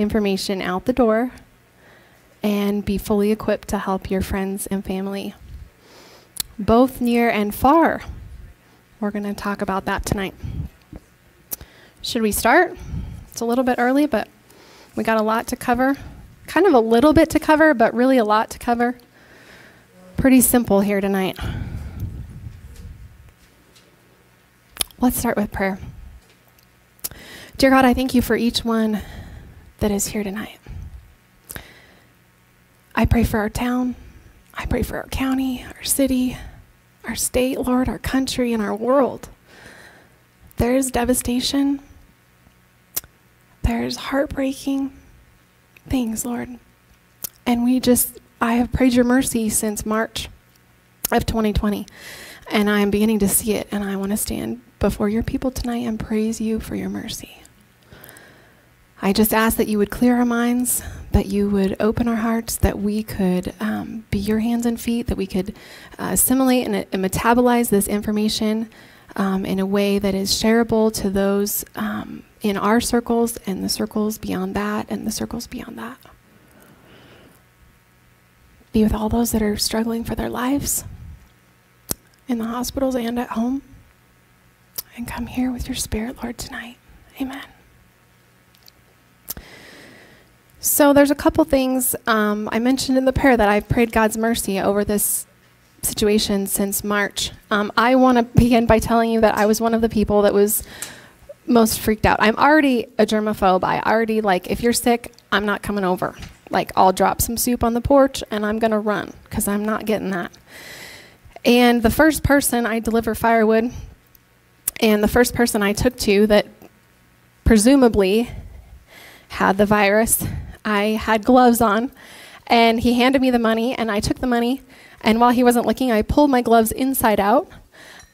information out the door and be fully equipped to help your friends and family, both near and far. We're going to talk about that tonight. Should we start? It's a little bit early, but we got a lot to cover. Kind of a little bit to cover, but really a lot to cover. Pretty simple here tonight. Let's start with prayer. Dear God, I thank you for each one that is here tonight. I pray for our town. I pray for our county, our city, our state, Lord, our country, and our world. There is devastation. There's heartbreaking things, Lord. And we just, I have prayed your mercy since March of 2020. And I am beginning to see it. And I want to stand before your people tonight and praise you for your mercy. I just ask that you would clear our minds, that you would open our hearts, that we could um, be your hands and feet, that we could uh, assimilate and, and, metabolize this information um, in a way that is shareable to those um, in our circles and the circles beyond that and the circles beyond that. Be with all those that are struggling for their lives in the hospitals and at home. And come here with your spirit, Lord, tonight. Amen. So there's a couple things um, I mentioned in the prayer that I've prayed God's mercy over this situation since March. Um, I want to begin by telling you that I was one of the people that was most freaked out. I'm already a germaphobe. I already like if you're sick, I'm not coming over. Like I'll drop some soup on the porch and I'm going to run cuz I'm not getting that. And the first person I deliver firewood and the first person I took to that presumably had the virus, I had gloves on, and he handed me the money, and I took the money, and while he wasn't looking, I pulled my gloves inside out,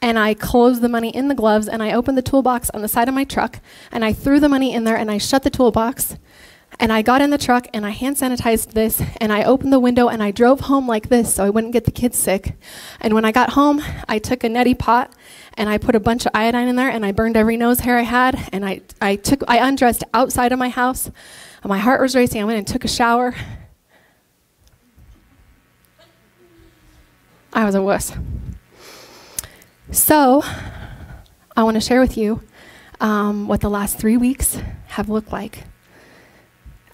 and I closed the money in the gloves, and I opened the toolbox on the side of my truck, and I threw the money in there, and I shut the toolbox, and I got in the truck and I hand sanitized this and I opened the window and I drove home like this so I wouldn't get the kids sick. And when I got home, I took a neti pot and I put a bunch of iodine in there and I burned every nose hair I had and I, I took I undressed outside of my house. My heart was racing. I went and took a shower. I was a wuss. So, I want to share with you um, what the last three weeks have looked like.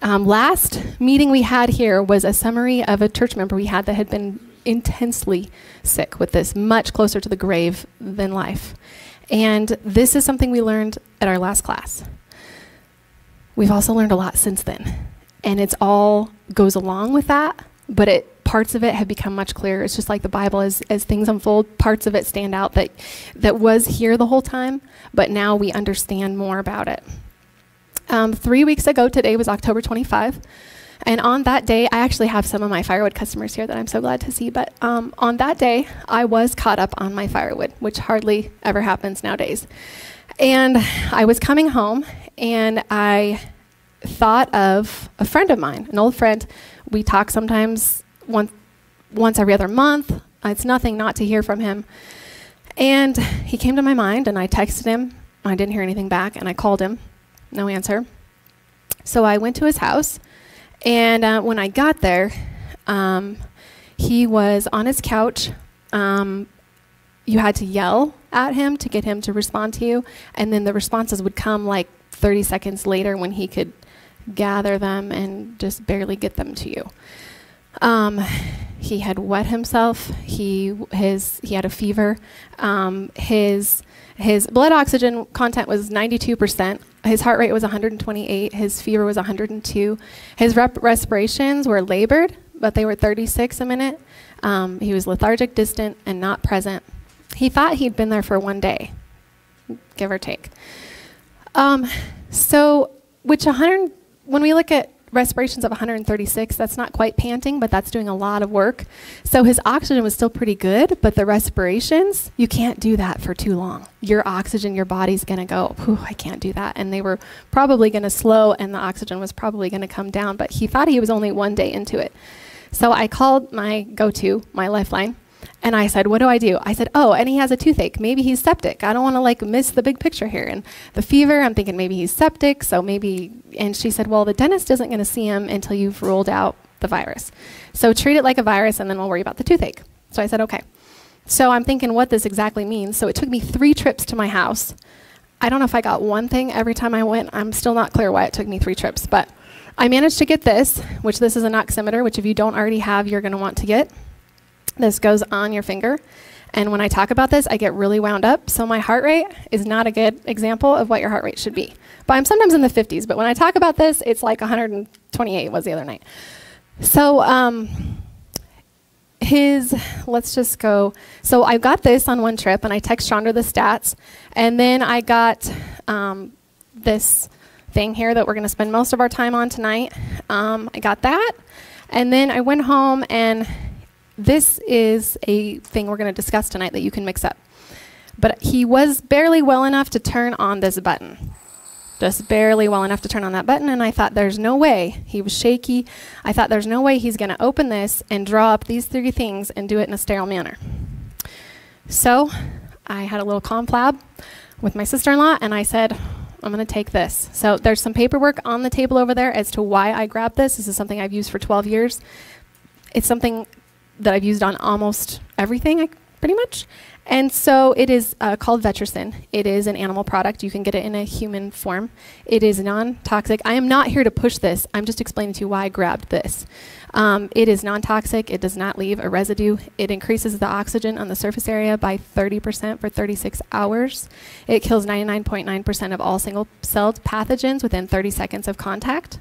Um, last meeting we had here was a summary of a church member we had that had been intensely sick with this, much closer to the grave than life. And this is something we learned at our last class. We've also learned a lot since then. And it's all goes along with that, but it parts of it have become much clearer. It's just like the Bible as as things unfold, parts of it stand out that that was here the whole time, but now we understand more about it. Um, three weeks ago today was October 25. And on that day, I actually have some of my firewood customers here that I'm so glad to see. But um, on that day, I was caught up on my firewood, which hardly ever happens nowadays. And I was coming home, and I thought of a friend of mine, an old friend. We talk sometimes once, once every other month. It's nothing not to hear from him. And he came to my mind, and I texted him. I didn't hear anything back, and I called him. No answer. So I went to his house and uh, when I got there, um, he was on his couch. Um, you had to yell at him to get him to respond to you, and then the responses would come like 30 seconds later when he could gather them and just barely get them to you. Um, he had wet himself. He his he had a fever. Um, his his blood oxygen content was 92%. His heart rate was 128. His fever was 102. His respirations were labored, but they were 36 a minute. Um, he was lethargic, distant, and not present. He thought he'd been there for one day, give or take. Um, so, which 100, when we look at respirations of 136. That's not quite panting, but that's doing a lot of work. So his oxygen was still pretty good, but the respirations, you can't do that for too long. Your oxygen, your body's going to go, I can't do that. And they were probably going to slow, and the oxygen was probably going to come down, but he thought he was only one day into it. So I called my go to, my lifeline, And I said, What do I do? I said, Oh, and he has a toothache. Maybe he's septic. I don't want to like miss the big picture here. And the fever, I'm thinking maybe he's septic. So maybe, and she said, Well, the dentist isn't going to see him until you've ruled out the virus. So treat it like a virus and then we'll worry about the toothache. So I said, Okay. So I'm thinking what this exactly means. So it took me three trips to my house. I don't know if I got one thing every time I went. I'm still not clear why it took me three trips, but I managed to get this, which this is an oximeter, which if you don't already have, you're going to want to get. This goes on your finger. And when I talk about this, I get really wound up. So my heart rate is not a good example of what your heart rate should be. But I'm sometimes in the 50s. But when I talk about this, it's like 128 was the other night. So um, his, let's just go. So I got this on one trip, and I text Chandra the stats. And then I got um, this thing here that we're going to spend most of our time on tonight. Um, I got that. And then I went home and this is a thing we're going to discuss tonight that you can mix up. But he was barely well enough to turn on this button. Just barely well enough to turn on that button, and I thought there's no way. He was shaky. I thought there's no way he's going to open this and draw up these three things and do it in a sterile manner. So I had a little conflab with my sister in law, and I said, I'm going to take this. So there's some paperwork on the table over there as to why I grabbed this. This is something I've used for 12 years. It's something that I've used on almost everything, pretty much. And so it is uh, called Vetricin. It is an animal product. You can get it in a human form. It is non-toxic. I am not here to push this. I'm just explaining to you why I grabbed this. Um, it is non-toxic. It does not leave a residue. It increases the oxygen on the surface area by 30% for 36 hours. It kills 99.9% of all single-celled pathogens within 30 seconds of contact.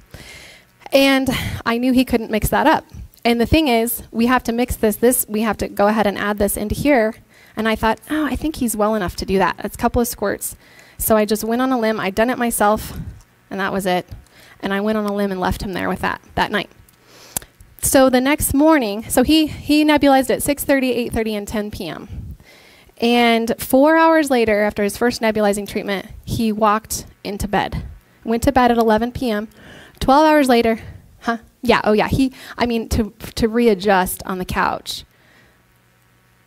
And I knew he couldn't mix that up. And the thing is, we have to mix this, this, we have to go ahead and add this into here. And I thought, oh, I think he's well enough to do that. It's a couple of squirts. So I just went on a limb. I'd done it myself, and that was it. And I went on a limb and left him there with that that night. So the next morning, so he, he nebulized at 6.30, 8.30, and 10 p.m. And four hours later, after his first nebulizing treatment, he walked into bed. Went to bed at 11 p.m. 12 hours later, huh? Yeah, oh yeah. He, I mean, to, to readjust on the couch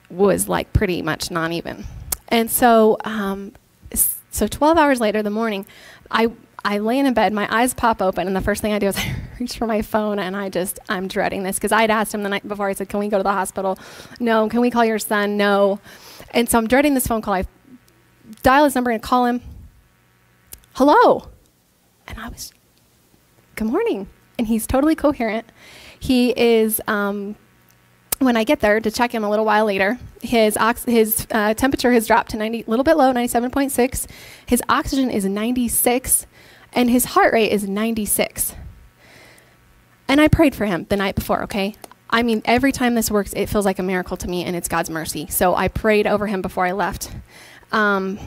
was like pretty much non even. And so, um, so 12 hours later, in the morning, I, I lay in bed, my eyes pop open, and the first thing I do is I reach for my phone, and I just, I'm dreading this because I'd asked him the night before. I said, Can we go to the hospital? No. Can we call your son? No. And so I'm dreading this phone call. I dial his number and call him. Hello. And I was, Good morning and he's totally coherent. He is, um, when I get there to check him a little while later, his, his uh, temperature has dropped to 90, a little bit low, 97.6. His oxygen is 96, and his heart rate is 96. And I prayed for him the night before, okay? I mean, every time this works, it feels like a miracle to me, and it's God's mercy. So I prayed over him before I left. Um,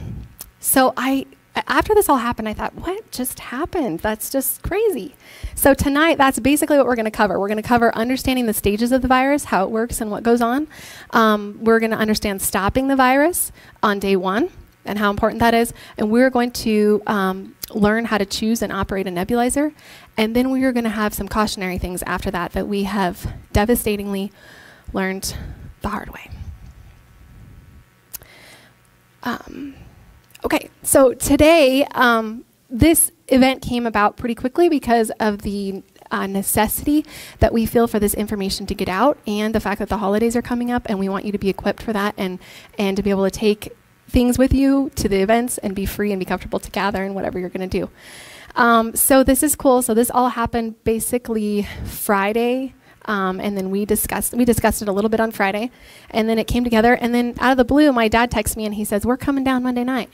so I after this all happened, I thought, what just happened? That's just crazy. So, tonight, that's basically what we're going to cover. We're going to cover understanding the stages of the virus, how it works, and what goes on. Um, we're going to understand stopping the virus on day one and how important that is. And we're going to um, learn how to choose and operate a nebulizer. And then we are going to have some cautionary things after that that we have devastatingly learned the hard way. Um, Okay, so today, um, this event came about pretty quickly because of the uh, necessity that we feel for this information to get out and the fact that the holidays are coming up and we want you to be equipped for that and, and to be able to take things with you to the events and be free and be comfortable to gather and whatever you're going to do. Um, so this is cool. So this all happened basically Friday. Um, and then we discussed we discussed it a little bit on Friday, and then it came together. And then out of the blue, my dad texts me and he says, "We're coming down Monday night."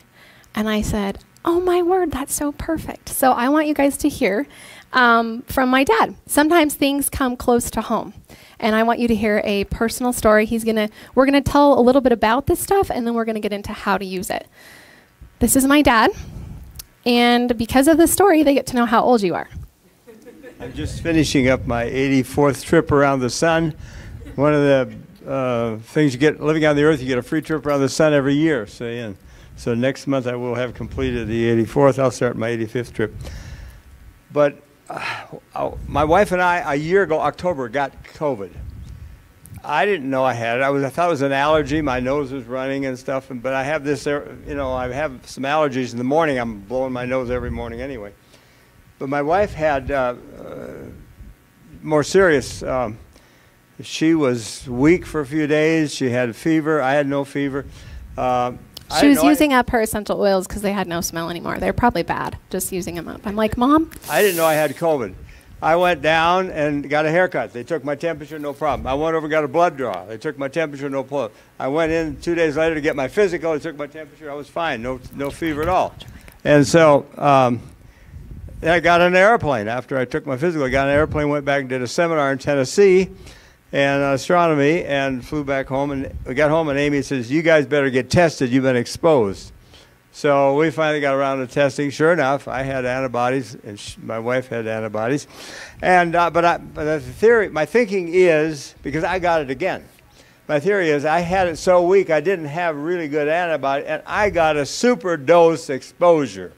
And I said, Oh my word, that's so perfect. So I want you guys to hear um, from my dad. Sometimes things come close to home. And I want you to hear a personal story. He's gonna, we're gonna tell a little bit about this stuff, and then we're gonna get into how to use it. This is my dad, and because of the story, they get to know how old you are. I'm just finishing up my 84th trip around the sun. One of the uh, things you get living on the earth, you get a free trip around the sun every year. So, yeah. So next month I will have completed the 84th. I'll start my 85th trip. But uh, my wife and I, a year ago, October, got COVID. I didn't know I had it. I was I thought it was an allergy. My nose was running and stuff. And, but I have this, uh, you know, I have some allergies in the morning. I'm blowing my nose every morning anyway. But my wife had uh, uh, more serious. Um, she was weak for a few days. She had a fever. I had no fever. She was using I, up her essential oils because they had no smell anymore. They're probably bad, just using them up. I'm like, Mom? I didn't know I had COVID. I went down and got a haircut. They took my temperature, no problem. I went over and got a blood draw. They took my temperature, no problem. I went in two days later to get my physical. They took my temperature. I was fine, no, no fever at all. And so um, I got on an airplane. After I took my physical, I got on an airplane, went back and did a seminar in Tennessee and astronomy and flew back home. And we got home and Amy says, you guys better get tested. You've been exposed. So we finally got around to testing. Sure enough, I had antibodies, and my wife had antibodies. And uh, but, I, but the theory, my thinking is because I got it again. My theory is I had it so weak I didn't have really good antibody, and I got a super dose exposure.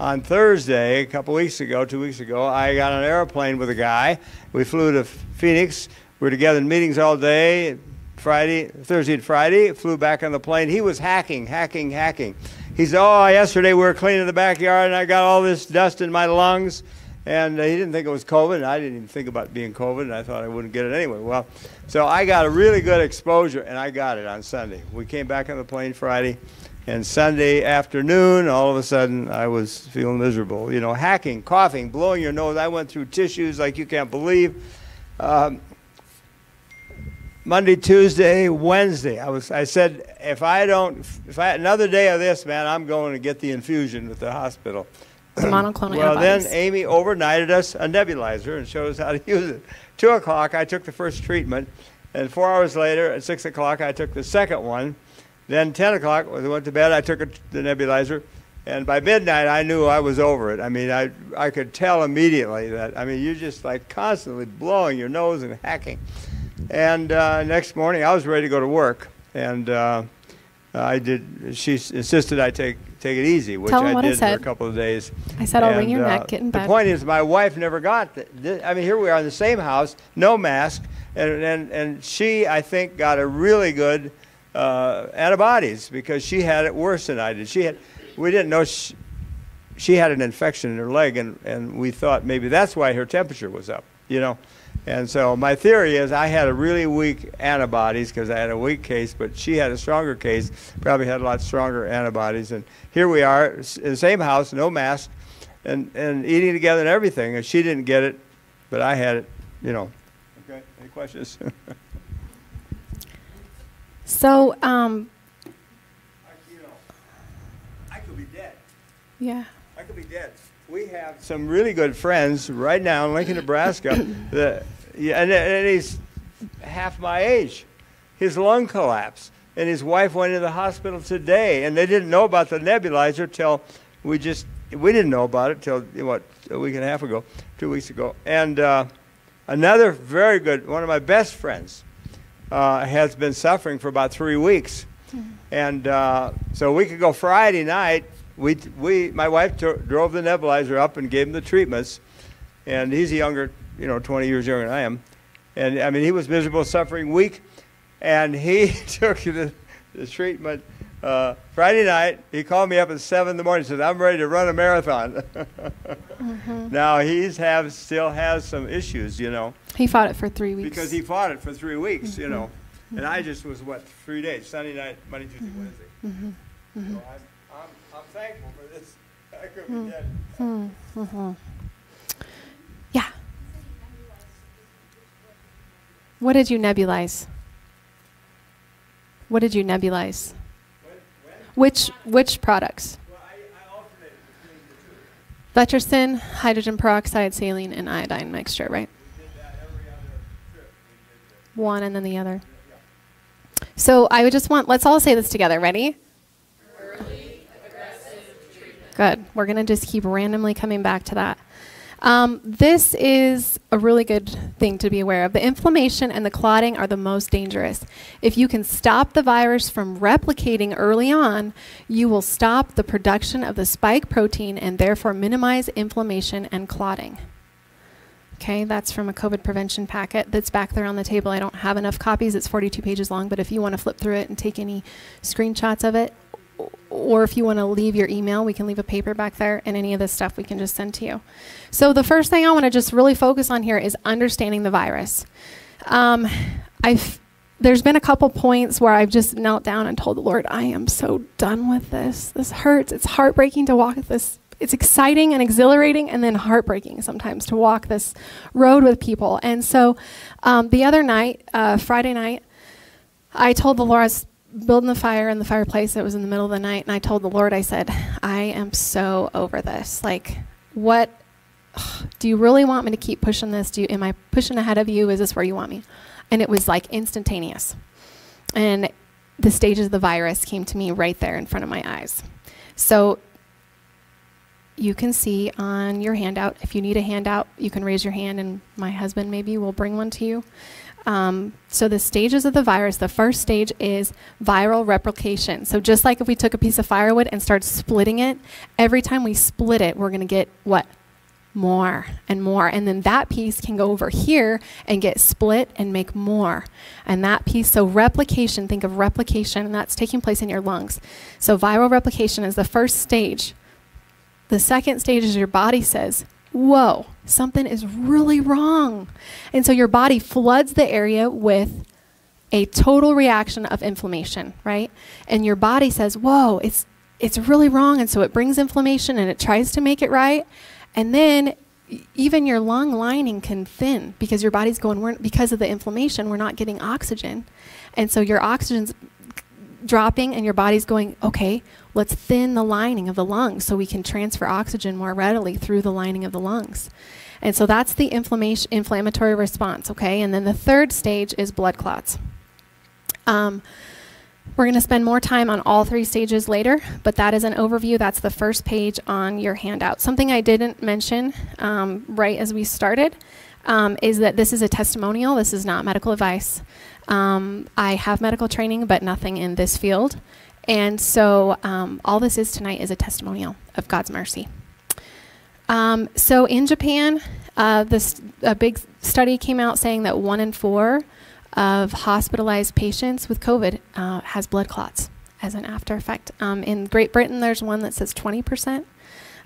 On Thursday, a couple weeks ago, two weeks ago, I got on an airplane with a guy. We flew to Phoenix. We were together in meetings all day. Friday, Thursday and Friday, flew back on the plane. He was hacking, hacking, hacking. He said, Oh, yesterday we were cleaning the backyard and I got all this dust in my lungs. And uh, he didn't think it was COVID, and I didn't even think about being COVID, and I thought I wouldn't get it anyway. Well, so I got a really good exposure, and I got it on Sunday. We came back on the plane Friday, and Sunday afternoon, all of a sudden, I was feeling miserable. You know, hacking, coughing, blowing your nose. I went through tissues like you can't believe. Um, Monday, Tuesday, Wednesday. I was. I said, if I don't, if I another day of this, man, I'm going to get the infusion at the hospital. The monoclonal well, antibodies. then Amy overnighted us a nebulizer and showed us how to use it. Two o'clock, I took the first treatment, and four hours later, at six o'clock, I took the second one. Then ten o'clock, when I went to bed, I took a, the nebulizer, and by midnight, I knew I was over it. I mean, I I could tell immediately that. I mean, you're just like constantly blowing your nose and hacking. And uh, next morning, I was ready to go to work, and uh, I did. She insisted I take take it easy, which I did for a couple of days. I said, "I'll and, wring your uh, neck, get in bed." The point is, my wife never got. The, I mean, here we are in the same house, no mask, and and and she, I think, got a really good uh, antibodies because she had it worse than I did. She had. We didn't know she, she had an infection in her leg, and and we thought maybe that's why her temperature was up. You know. And so my theory is I had a really weak antibodies because I had a weak case, but she had a stronger case, probably had a lot stronger antibodies. And here we are in the same house, no mask, and, and eating together and everything. And she didn't get it, but I had it, you know. Okay, any questions? so, um, I, you know, I could be dead. Yeah. I could be dead. We have some really good friends right now in Lincoln, Nebraska that yeah, and, and he's half my age. His lung collapsed, and his wife went into the hospital today, and they didn't know about the nebulizer till we just we didn't know about it till what a week and a half ago, two weeks ago. And uh, another very good one of my best friends uh, has been suffering for about three weeks, mm-hmm. and uh, so a week ago Friday night, we we my wife t- drove the nebulizer up and gave him the treatments, and he's a younger you know, 20 years younger than I am. And I mean, he was miserable, suffering, weak, and he took the, the treatment. Uh, Friday night, he called me up at seven in the morning. and said, "I'm ready to run a marathon." mm-hmm. Now he's have still has some issues, you know. He fought it for three weeks. Because he fought it for three weeks, mm-hmm. you know, mm-hmm. and I just was what three days: Sunday night, Monday, Tuesday, mm-hmm. Wednesday. Mm-hmm. So I'm, I'm, I'm thankful for this. I could be mm-hmm. dead. Yeah. What did you nebulize? What did you nebulize? When, when? Which which products? Well, hydrogen peroxide, saline, and iodine mixture, right? One and then the other. So I would just want, let's all say this together. Ready? Early, Good. We're going to just keep randomly coming back to that. Um, this is a really good thing to be aware of. The inflammation and the clotting are the most dangerous. If you can stop the virus from replicating early on, you will stop the production of the spike protein and therefore minimize inflammation and clotting. Okay, that's from a COVID prevention packet that's back there on the table. I don't have enough copies. It's 42 pages long, but if you want to flip through it and take any screenshots of it, or if you want to leave your email, we can leave a paper back there, and any of this stuff we can just send to you. So, the first thing I want to just really focus on here is understanding the virus. Um, I've there's been a couple points where I've just knelt down and told the Lord, I am so done with this. This hurts. It's heartbreaking to walk this it's exciting and exhilarating and then heartbreaking sometimes to walk this road with people. And so um, the other night, uh, Friday night, I told the Lord, I was building the fire in the fireplace. It was in the middle of the night. And I told the Lord, I said, I am so over this. Like, what ugh, do you really want me to keep pushing this? Do you, am I pushing ahead of you? Is this where you want me? And it was like instantaneous. And the stages of the virus came to me right there in front of my eyes. So you can see on your handout. If you need a handout, you can raise your hand, and my husband maybe will bring one to you. Um, so, the stages of the virus the first stage is viral replication. So, just like if we took a piece of firewood and started splitting it, every time we split it, we're going to get what? More and more. And then that piece can go over here and get split and make more. And that piece, so replication, think of replication, and that's taking place in your lungs. So, viral replication is the first stage the second stage is your body says, Whoa, something is really wrong. And so your body floods the area with a total reaction of inflammation, right? And your body says, Whoa, it's it's really wrong. And so it brings inflammation and it tries to make it right. And then even your lung lining can thin because your body's going, we're, because of the inflammation, we're not getting oxygen. And so your oxygen's dropping and your body's going, okay, let's thin the lining of the lungs so we can transfer oxygen more readily through the lining of the lungs. And so that's the inflammation, inflammatory response, okay? And then the third stage is blood clots. Um, we're going to spend more time on all three stages later, but that is an overview. That's the first page on your handout. Something I didn't mention um, right as we started um, is that this is a testimonial. This is not medical advice. Um, I have medical training, but nothing in this field. And so um, all this is tonight is a testimonial of God's mercy. Um, so in Japan, uh, this a big study came out saying that one in four of hospitalized patients with COVID uh, has blood clots as an after effect. Um, in Great Britain, there's one that says 20%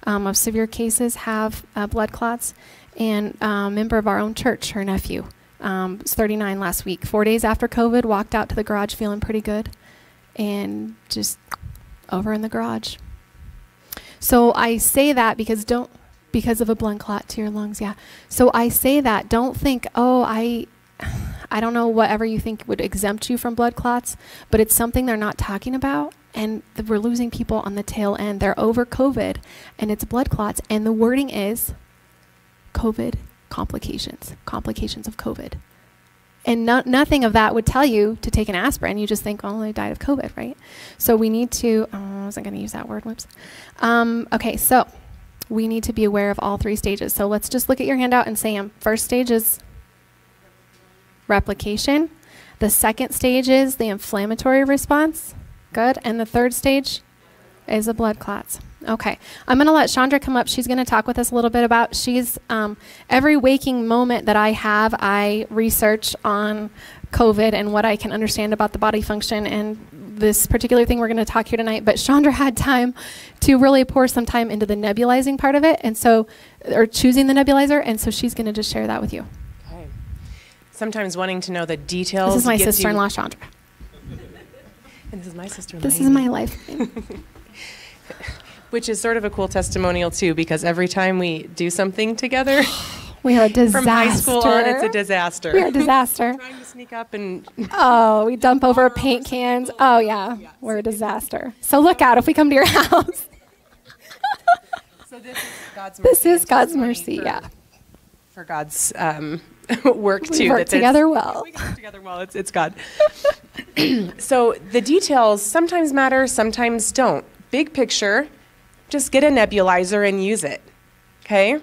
um, of severe cases have uh, blood clots. And uh, a member of our own church, her nephew, um, was 39 last week. Four days after COVID, walked out to the garage feeling pretty good and just over in the garage. So I say that because don't because of a blood clot to your lungs, yeah. So I say that don't think, "Oh, I I don't know whatever you think would exempt you from blood clots, but it's something they're not talking about and the, we're losing people on the tail end. They're over COVID and it's blood clots and the wording is COVID complications, complications of COVID. And no, nothing of that would tell you to take an aspirin. You just think, oh, I died of COVID, right? So we need to, oh, I wasn't going to use that word, whoops. Um, okay, so we need to be aware of all three stages. So let's just look at your handout and say them. First stage is replication. The second stage is the inflammatory response. Good. And the third stage is the blood clots. Okay, I'm going to let Chandra come up. She's going to talk with us a little bit about. She's um, every waking moment that I have, I research on COVID and what I can understand about the body function and this particular thing we're going to talk here tonight. But Chandra had time to really pour some time into the nebulizing part of it, and so or choosing the nebulizer, and so she's going to just share that with you. Okay. Sometimes wanting to know the details. This is my sister-in-law, Chandra. and this is my sister-in-law. This is my life. Which is sort of a cool testimonial too, because every time we do something together, we are a disaster. From high school on, it's a disaster. We are a disaster. trying to sneak up and. oh, we dump over paint cans. Oh yeah, yeah we're a disaster. So look out if we come to your house. so this is God's mercy. This is God's mercy. For, yeah. For God's um, work we too. Work together well. We work together well. It's it's God. so the details sometimes matter, sometimes don't. Big picture just get a nebulizer and use it. Okay?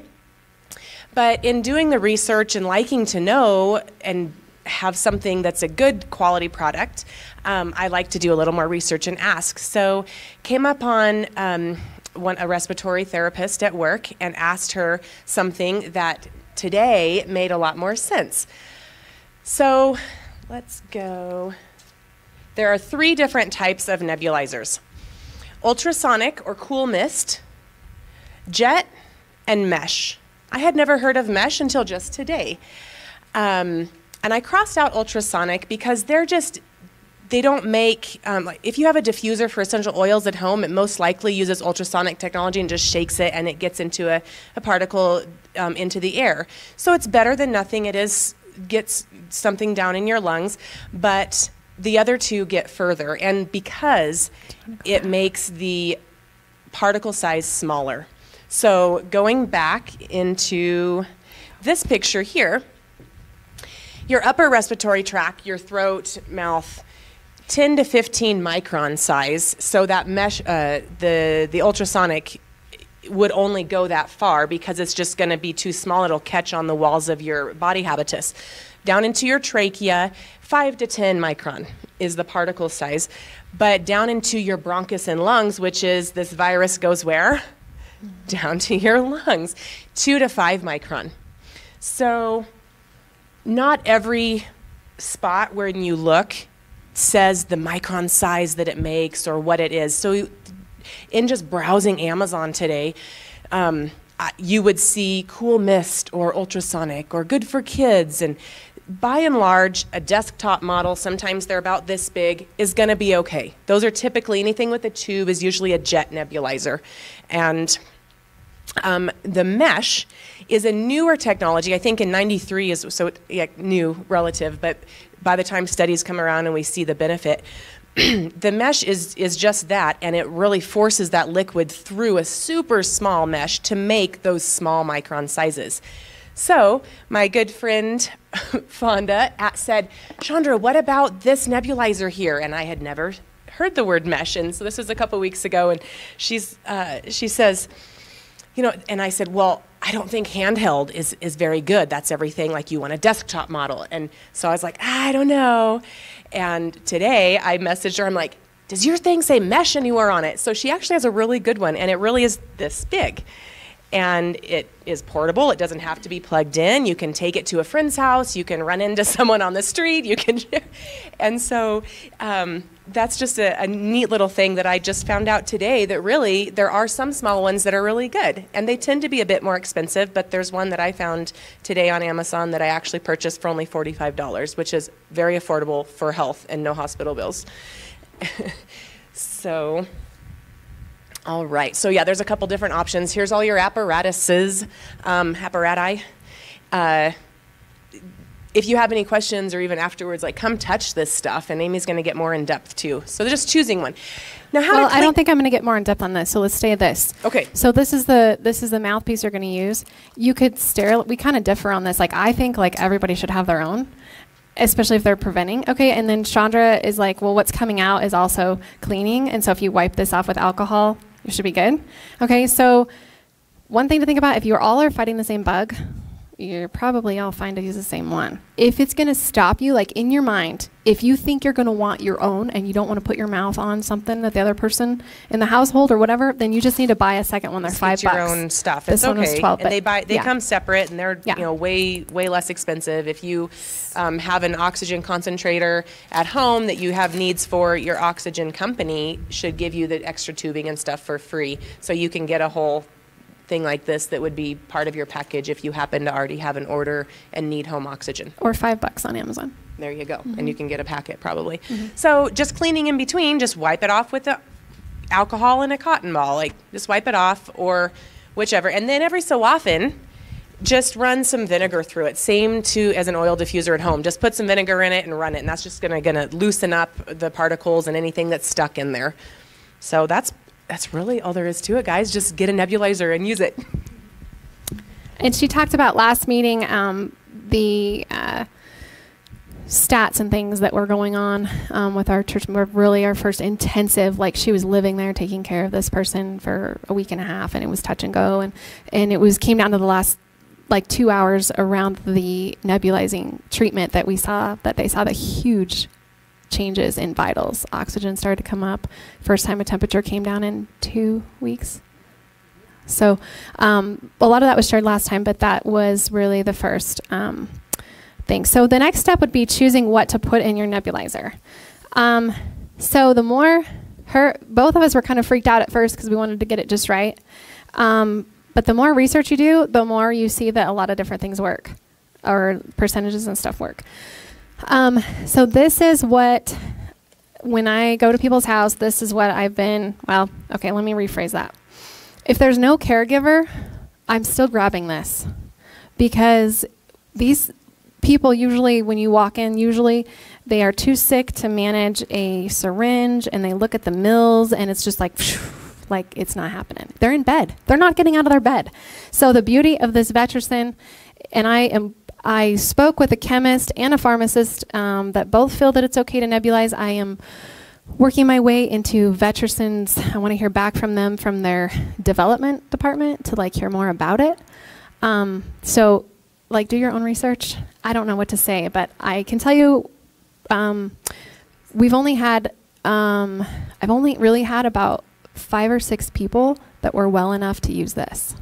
But in doing the research and liking to know and have something that's a good quality product, um, I like to do a little more research and ask. So, came up on um, one, a respiratory therapist at work and asked her something that today made a lot more sense. So let's go. There are three different types of nebulizers ultrasonic or cool mist, jet, and mesh. I had never heard of mesh until just today. Um, and I crossed out ultrasonic because they're just they don't make um, like if you have a diffuser for essential oils at home it most likely uses ultrasonic technology and just shakes it and it gets into a, a particle um, into the air so it's better than nothing it is gets something down in your lungs but the other two get further and because it makes the particle size smaller so going back into this picture here your upper respiratory tract your throat mouth 10 to 15 micron size, so that mesh, uh, the, the ultrasonic would only go that far because it's just going to be too small. It'll catch on the walls of your body habitus. Down into your trachea, 5 to 10 micron is the particle size. But down into your bronchus and lungs, which is this virus goes where? Down to your lungs, 2 to 5 micron. So, not every spot where you look says the micron size that it makes or what it is. So, in just browsing Amazon today, um, you would see cool mist or ultrasonic or good for kids and by and large a desktop model sometimes they're about this big is going to be okay those are typically anything with a tube is usually a jet nebulizer and um, the mesh is a newer technology. I think in 93 is so yeah, new relative, but by the time studies come around and we see the benefit, the mesh is, is just that, and it really forces that liquid through a super small mesh to make those small micron sizes. So, my good friend Fonda said, Chandra, what about this nebulizer here? And I had never heard the word mesh, and so this was a couple weeks ago, and she's, uh, she says, you know, and I said, well, I don't think handheld is, is very good. That's everything like you want a desktop model. And so I was like, I don't know. And today I messaged her, I'm like, does your thing say mesh anywhere on it? So she actually has a really good one, and it really is this big. And it is portable. It doesn't have to be plugged in. You can take it to a friend's house. You can run into someone on the street. You can, and so um, that's just a, a, neat little thing that I just found out today that really there are some small ones that are really good. And they tend to be a bit more expensive, but there's one that I found today on Amazon that I actually purchased for only $45, which is very affordable for health and no hospital bills. so, all right. So, yeah, there's a couple different options. Here's all your apparatuses, um, apparati. Uh, if you have any questions or even afterwards, like come touch this stuff, and Amy's going to get more in depth too. So they're just choosing one. Now, how? Well, I don't think I'm going to get more in depth on this. So let's stay at this. Okay. So this is the this is the mouthpiece you're going to use. You could sterile. We kind of differ on this. Like I think like everybody should have their own, especially if they're preventing. Okay. And then Chandra is like, well, what's coming out is also cleaning, and so if you wipe this off with alcohol, you should be good. Okay. So one thing to think about if you all are fighting the same bug you're probably all fine to use the same one. If it's going to stop you, like in your mind, if you think you're going to want your own and you don't want to put your mouth on something that the other person in the household or whatever, then you just need to buy a second one. They're just five your bucks. own stuff. This it's one okay. was twelve. And they buy they yeah. come separate and they're yeah. you know way way less expensive. If you um, have an oxygen concentrator at home that you have needs for, your oxygen company should give you the extra tubing and stuff for free, so you can get a whole thing like this that would be part of your package if you happen to already have an order and need home oxygen. Or five bucks on Amazon. There you go. Mm-hmm. And you can get a packet probably. Mm-hmm. So just cleaning in between, just wipe it off with the alcohol and a cotton ball. Like just wipe it off or whichever. And then every so often, just run some vinegar through it. Same to as an oil diffuser at home. Just put some vinegar in it and run it, and that's just gonna gonna loosen up the particles and anything that's stuck in there. So that's that's really all there is to it, guys. Just get a nebulizer and use it. And she talked about last meeting um, the uh, stats and things that were going on um, with our church. We're really our first intensive. Like she was living there, taking care of this person for a week and a half, and it was touch and go, and and it was came down to the last like two hours around the nebulizing treatment that we saw that they saw the huge changes in vitals. Oxygen started to come up. First time a temperature came down in two weeks. So um, a lot of that was shared last time, but that was really the first um, thing. So the next step would be choosing what to put in your nebulizer. Um, so the more her, both of us were kind of freaked out at first because we wanted to get it just right. Um, but the more research you do, the more you see that a lot of different things work, or percentages and stuff work. Um, so this is what, when I go to people's house, this is what I've been. Well, okay, let me rephrase that. If there's no caregiver, I'm still grabbing this because these people usually, when you walk in, usually they are too sick to manage a syringe and they look at the mils and it's just like, like it's not happening. They're in bed. They're not getting out of their bed. So the beauty of this Vetericyn, and I am I spoke with a chemist and a pharmacist um, that both feel that it's okay to nebulize. I am working my way into Vetericyn's. I want to hear back from them from their development department to like hear more about it. Um, so, like, do your own research. I don't know what to say, but I can tell you, um, we've only had. Um, I've only really had about five or six people that were well enough to use this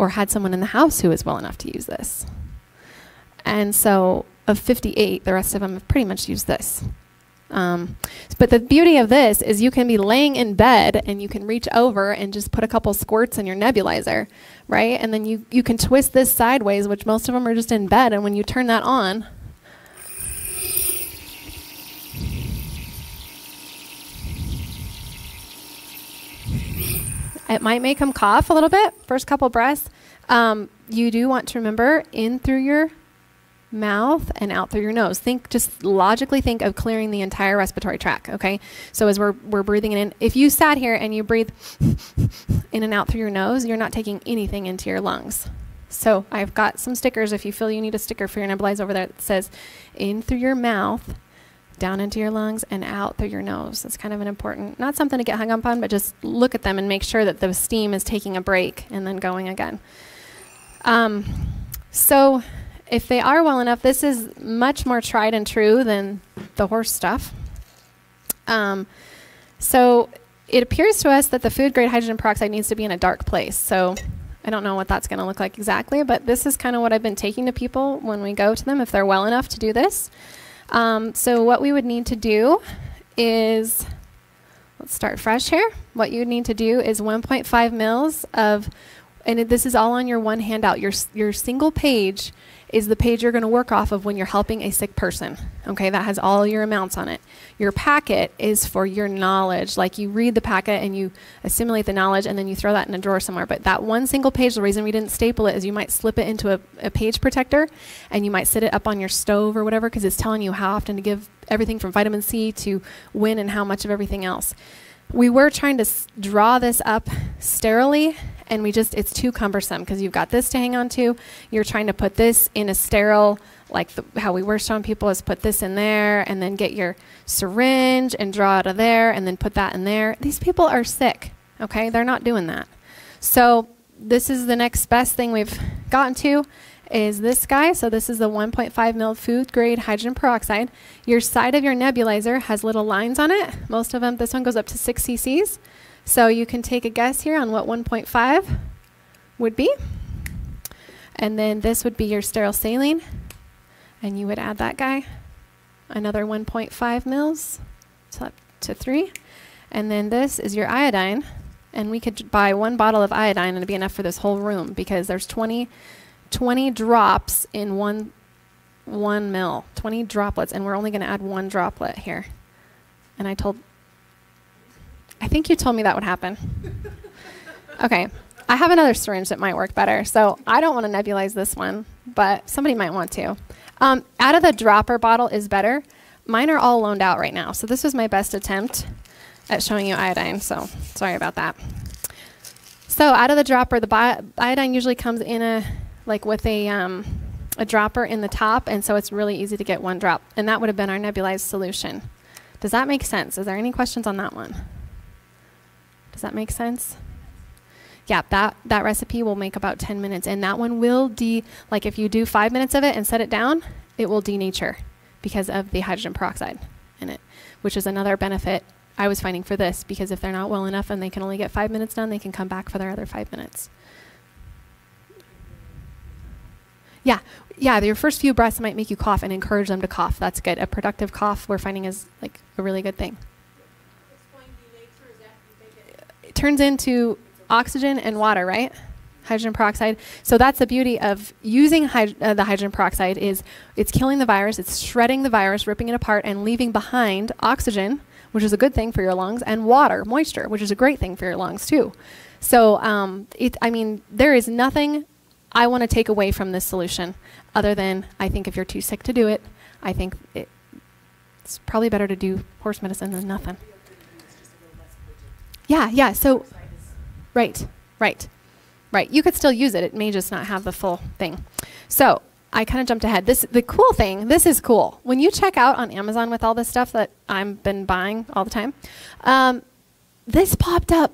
or had someone in the house who was well enough to use this. And so of 58, the rest of them have pretty much used this. Um, but the beauty of this is you can be laying in bed and you can reach over and just put a couple squirts in your nebulizer, right? And then you, you can twist this sideways, which most of them are just in bed. And when you turn that on, It might make them cough a little bit, first couple breaths. Um, you do want to remember in through your mouth and out through your nose. Think, just logically think of clearing the entire respiratory tract, okay? So as we're, we're breathing in, if you sat here and you breathe in and out through your nose, you're not taking anything into your lungs. So I've got some stickers if you feel you need a sticker for your nebulizer over there that says in through your mouth down into your lungs and out through your nose. That's kind of an important, not something to get hung up on, but just look at them and make sure that the steam is taking a break and then going again. Um, so, if they are well enough, this is much more tried and true than the horse stuff. Um, so, it appears to us that the food grade hydrogen peroxide needs to be in a dark place. So, I don't know what that's going to look like exactly, but this is kind of what I've been taking to people when we go to them if they're well enough to do this. Um, so what we would need to do is, let's start fresh here. What you need to do is 1.5 mils of, and this is all on your one handout. Your, your single page is the page you're going to work off of when you're helping a sick person. Okay, that has all your amounts on it. Your packet is for your knowledge. Like you read the packet and you assimilate the knowledge and then you throw that in a drawer somewhere. But that one single page, the reason we didn't staple it is you might slip it into a, a page protector and you might sit it up on your stove or whatever because it's telling you how often to give everything from vitamin C to when and how much of everything else we were trying to draw this up sterilely and we just it's too cumbersome because you've got this to hang on to. You're trying to put this in a sterile like the, how we were showing people is put this in there and then get your syringe and draw out of there and then put that in there. These people are sick okay? They're not doing that. So this is the next best thing we've gotten to is this guy. So this is the 1.5 mil food grade hydrogen peroxide. Your side of your nebulizer has little lines on it. Most of them, this one goes up to 6 cc's. So you can take a guess here on what 1.5 would be. And then this would be your sterile saline. And you would add that guy, another 1.5 mils to up to 3. And then this is your iodine. And we could buy one bottle of iodine and it'd be enough for this whole room because there's 20 20 drops in one one mil, 20 droplets, and we're only going to add one droplet here. And I told, I think you told me that would happen. okay, I have another syringe that might work better, so I don't want to nebulize this one, but somebody might want to. Um, out of the dropper bottle is better. Mine are all loaned out right now, so this was my best attempt at showing you iodine, so sorry about that. So out of the dropper, the iodine usually comes in a like with a, um, a dropper in the top, and so it's really easy to get one drop. And that would have been our nebulized solution. Does that make sense? Is there any questions on that one? Does that make sense? Yeah, that, that recipe will make about 10 minutes, and that one will de, like if you do five minutes of it and set it down, it will denature because of the hydrogen peroxide in it, which is another benefit I was finding for this because if they're not well enough and they can only get five minutes done, they can come back for their other five minutes. Yeah, yeah. Your first few breaths might make you cough and encourage them to cough. That's good. A productive cough we're finding is like a really good thing. It turns into oxygen and water, right? Hydrogen peroxide. So that's the beauty of using uh, the hydrogen peroxide is it's killing the virus, it's shredding the virus, ripping it apart, and leaving behind oxygen, which is a good thing for your lungs, and water, moisture, which is a great thing for your lungs too. So um, it, I mean, there is nothing I want to take away from this solution other than I think if you're too sick to do it, I think it, it's probably better to do horse medicine than nothing. Yeah, yeah. So, right, right, right. You could still use it. It may just not have the full thing. So I kind of jumped ahead. This the cool thing. This is cool. When you check out on Amazon with all this stuff that I've been buying all the time, um, this popped up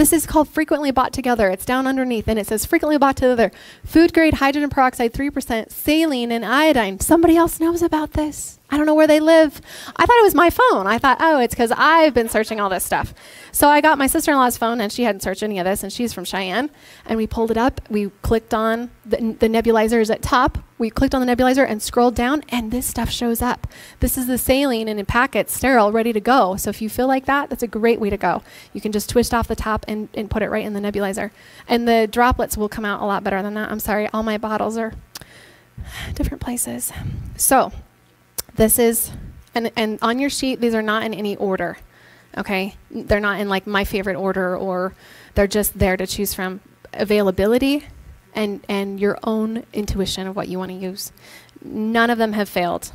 this is called frequently bought together. It's down underneath and it says frequently bought together. Food grade hydrogen peroxide 3%, saline and iodine. Somebody else knows about this. I don't know where they live. I thought it was my phone. I thought, oh, it's because I've been searching all this stuff. So I got my sister in law's phone, and she hadn't searched any of this, and she's from Cheyenne. And we pulled it up. We clicked on the, the nebulizer is at top. We clicked on the nebulizer and scrolled down, and this stuff shows up. This is the saline and in packets, sterile, ready to go. So if you feel like that, that's a great way to go. You can just twist off the top and, and put it right in the nebulizer. And the droplets will come out a lot better than that. I'm sorry, all my bottles are different places. So this is, and, and on your sheet, these are not in any order, okay? They're not in like my favorite order or they're just there to choose from. Availability and, and your own intuition of what you want to use. None of them have failed.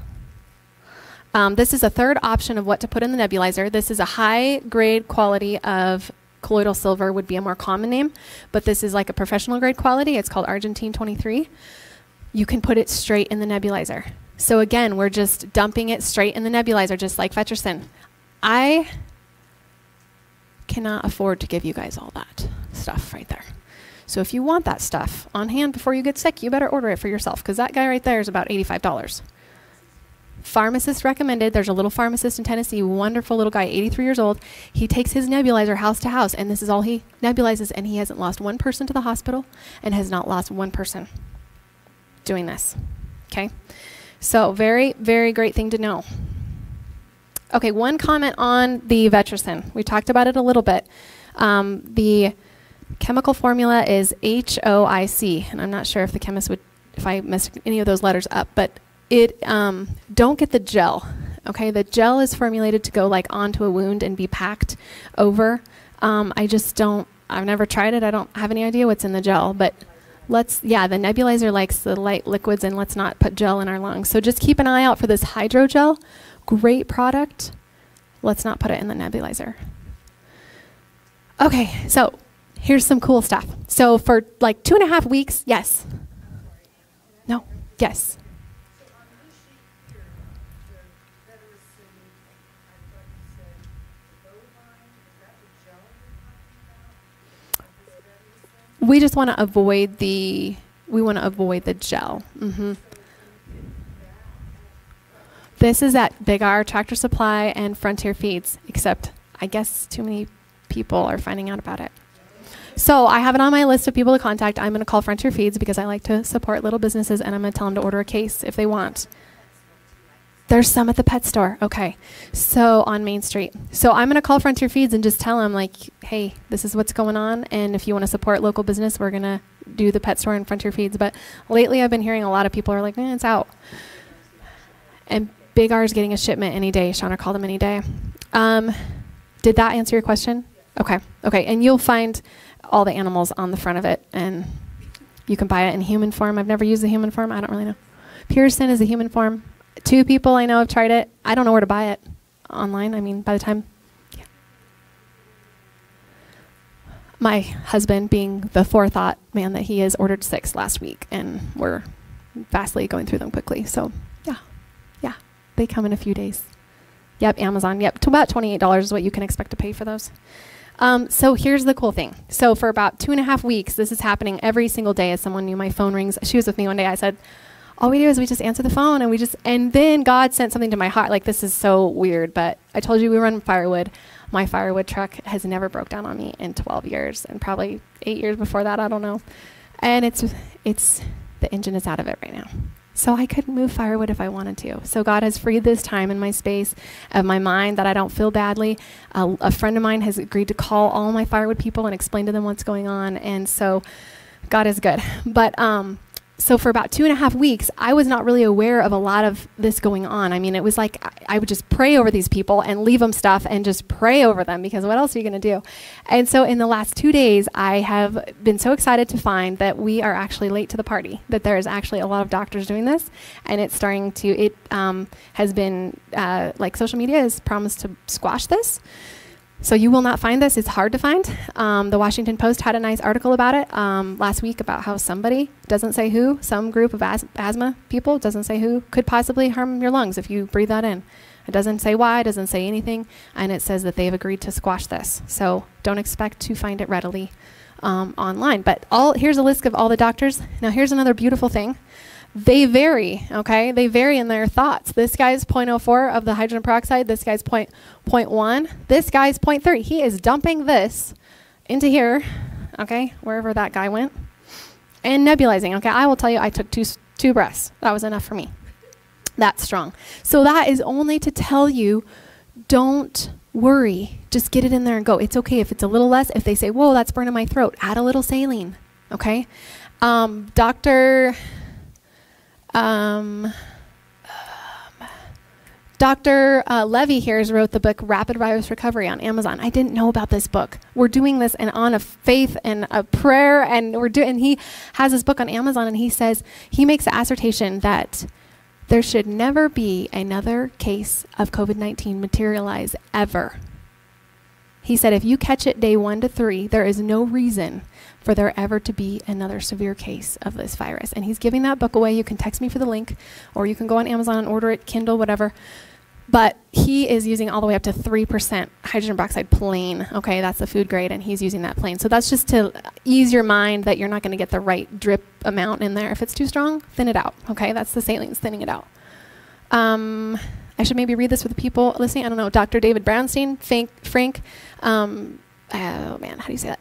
Um, this is a third option of what to put in the nebulizer. This is a high grade quality of colloidal silver would be a more common name, but this is like a professional grade quality. It's called Argentyn 23. You can put it straight in the nebulizer. So again, we're just dumping it straight in the nebulizer, just like Vetericyn. I cannot afford to give you guys all that stuff right there. So if you want that stuff on hand before you get sick, you better order it for yourself because that guy right there is about $85. Pharmacist recommended. There's a little pharmacist in Tennessee, wonderful little guy, 83 years old. He takes his nebulizer house to house, and this is all he nebulizes, and he hasn't lost one person to the hospital and has not lost one person doing this. Okay? So, very, very great thing to know. Okay, one comment on the Vetericyn. We talked about it a little bit. Um, the chemical formula is HOIC, and I'm not sure if the chemist would, if I messed any of those letters up, but it um, don't get the gel. Okay, the gel is formulated to go like onto a wound and be packed over. Um, I just don't. I've never tried it. I don't have any idea what's in the gel, but let's yeah the nebulizer likes the light liquids and let's not put gel in our lungs. So just keep an eye out for this hydrogel. Great product. Let's not put it in the nebulizer. Okay so here's some cool stuff. So for like two and a half weeks yes. No? Yes We just want to avoid the we want to avoid the gel. Mm-hmm. This is at Big R Tractor Supply and Frontier Feeds, except I guess too many people are finding out about it. So I have it on my list of people to contact. I'm going to call Frontier Feeds because I like to support little businesses, and I'm going to tell them to order a case if they want. There's some at the pet store. Okay. So on Main Street. So I'm going to call Frontier Feeds and just tell them, like, hey, this is what's going on. And if you want to support local business, we're going to do the pet store and Frontier Feeds. But lately I've been hearing a lot of people are like, eh, it's out. And Big R is getting a shipment any day. Shauna called them any day. Um, did that answer your question? Okay. Okay. And you'll find all the animals on the front of it. And you can buy it in human form. I've never used the human form. I don't really know. Puracyn is a human form. Two people I know have tried it. I don't know where to buy it online. I mean, by the time. Yeah. My husband, being the forethought man that he is, ordered six last week, and we're vastly going through them quickly. So, yeah, yeah, they come in a few days. Yep, Amazon. Yep, to about twenty-eight dollars is what you can expect to pay for those. Um, so here's the cool thing. So for about two and a half weeks, this is happening every single day. As someone knew my phone rings, she was with me one day. I said, all we do is we just answer the phone and we just, and then God sent something to my heart. Like, this is so weird, but I told you we run firewood. My firewood truck has never broke down on me in 12 years and probably eight years before that, I don't know. And it's, it's, the engine is out of it right now. So I couldn't move firewood if I wanted to. So God has freed this time in my space of my mind that I don't feel badly. A friend of mine has agreed to call all my firewood people and explain to them what's going on. And so God is good. But um, so for about two and a half weeks, I was not really aware of a lot of this going on. I mean, it was like I, I would just pray over these people and leave them stuff and just pray over them because what else are you going to do? And so in the last two days, I have been so excited to find that we are actually late to the party. That there is actually a lot of doctors doing this, and it's starting to. It um, has been uh, like social media has promised to squash this. So you will not find this. It's hard to find. Um, the Washington Post had a nice article about it um, last week about how somebody doesn't say who, some group of as- asthma people doesn't say who could possibly harm your lungs if you breathe that in. It doesn't say why, it doesn't say anything, and it says that they've agreed to squash this. So don't expect to find it readily um, online. But all here's a list of all the doctors. Now here's another beautiful thing they vary, okay? They vary in their thoughts. This guy's 0.04 of the hydrogen peroxide, this guy's 0.1, this guy's 0.3. He is dumping this into here, okay, wherever that guy went, and nebulizing, okay? I will tell you, I took two, two breaths. That was enough for me. That's strong. So that is only to tell you don't worry. Just get it in there and go. It's okay if it's a little less. If they say, whoa, that's burning my throat, add a little saline, okay? Um, Dr. Um, um, Dr. Uh, Levy here has wrote the book Rapid Virus Recovery on Amazon. I didn't know about this book. We're doing this and on a faith and a prayer, and we're doing. And he has this book on Amazon, and he says he makes the assertion that there should never be another case of COVID 19 materialize ever. He said if you catch it day one to three, there is no reason for there ever to be another severe case of this virus. And he's giving that book away. You can text me for the link, or you can go on Amazon and order it, Kindle, whatever. But he is using all the way up to 3% hydrogen peroxide plain. Okay, that's the food grade, and he's using that plain. So that's just to ease your mind that you're not going to get the right drip amount in there. If it's too strong, thin it out. Okay, that's the saline, thinning it out. Um, I should maybe read this for the people listening. I don't know. Dr. David Brownstein, Frank, Frank um, oh man, how do you say that?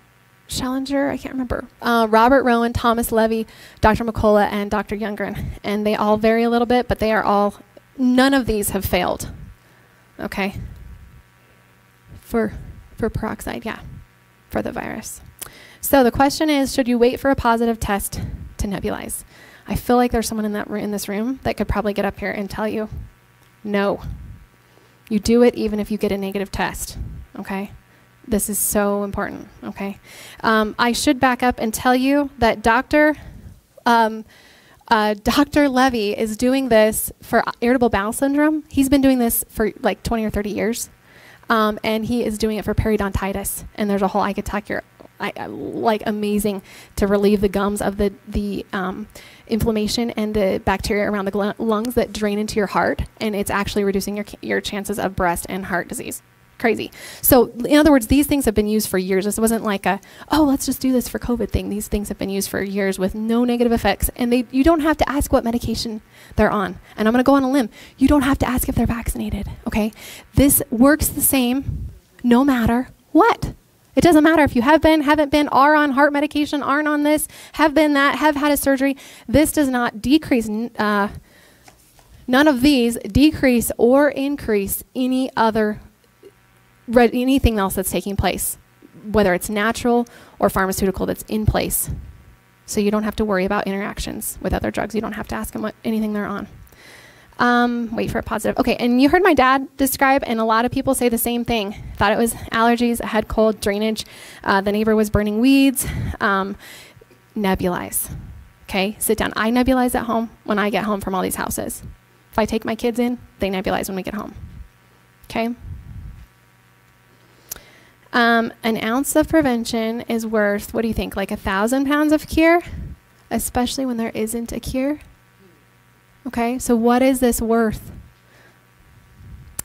Challenger, I can't remember. Uh, Robert Rowen, Thomas Levy, Dr. McCullough, and Dr. Youngren. And they all vary a little bit, but they are all, none of these have failed. Okay? For, for peroxide, yeah, for the virus. So the question is should you wait for a positive test to nebulize? I feel like there's someone in, that in this room that could probably get up here and tell you no. You do it even if you get a negative test, okay? This is so important, okay? Um, I should back up and tell you that Dr. Um, uh, Dr. Levy is doing this for irritable bowel syndrome. He's been doing this for like 20 or 30 years. Um, and he is doing it for periodontitis. And there's a whole, I could talk your, I, I, like amazing to relieve the gums of the, the um, inflammation and the bacteria around the lungs that drain into your heart. And it's actually reducing your, your chances of breast and heart disease crazy. So, in other words, these things have been used for years. This wasn't like a, oh, let's just do this for COVID thing. These things have been used for years with no negative effects. And they, you don't have to ask what medication they're on. And I'm going to go on a limb. You don't have to ask if they're vaccinated, okay? This works the same no matter what. It doesn't matter if you have been, haven't been, are on heart medication, aren't on this, have been that, have had a surgery. This does not decrease. Uh, none of these decrease or increase any other anything else that's taking place, whether it's natural or pharmaceutical that's in place. So you don't have to worry about interactions with other drugs. You don't have to ask them what anything they're on. Um, wait for a positive. Okay, and you heard my dad describe, and a lot of people say the same thing. Thought it was allergies, a head cold, drainage. Uh, the neighbor was burning weeds. Um, nebulize. Okay, sit down. I nebulize at home when I get home from all these houses. If I take my kids in, they nebulize when we get home. Okay? Um, an ounce of prevention is worth, what do you think, like a thousand pounds of cure? Especially when there isn't a cure? Okay, so what is this worth?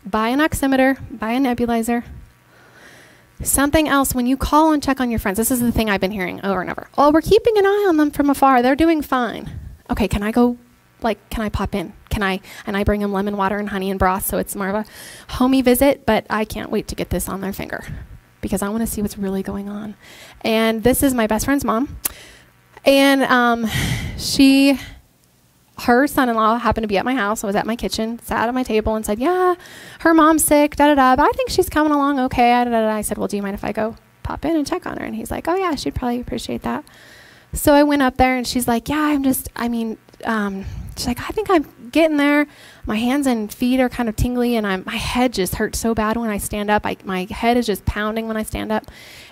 Buy an oximeter, buy a nebulizer. Something else, when you call and check on your friends, this is the thing I've been hearing over and over. Oh, we're keeping an eye on them from afar. They're doing fine. Okay, can I go like, can I pop in? Can I? And I bring them lemon water and honey and broth, so it's more of a homey visit. But I can't wait to get this on their finger because I want to see what's really going on. And this is my best friend's mom, and um, she her son-in-law happened to be at my house. I was at my kitchen, sat at my table, and said, "Yeah, her mom's sick. Da da da. But I think she's coming along okay." Da, da, da. I said, "Well, do you mind if I go pop in and check on her?" And he's like, "Oh yeah, she'd probably appreciate that." So I went up there, and she's like, "Yeah, I'm just. I mean, um, she's like, I think I'm getting there. My hands and feet are kind of tingly, and I'm my head just hurts so bad when I stand up. I, my head is just pounding when I stand up."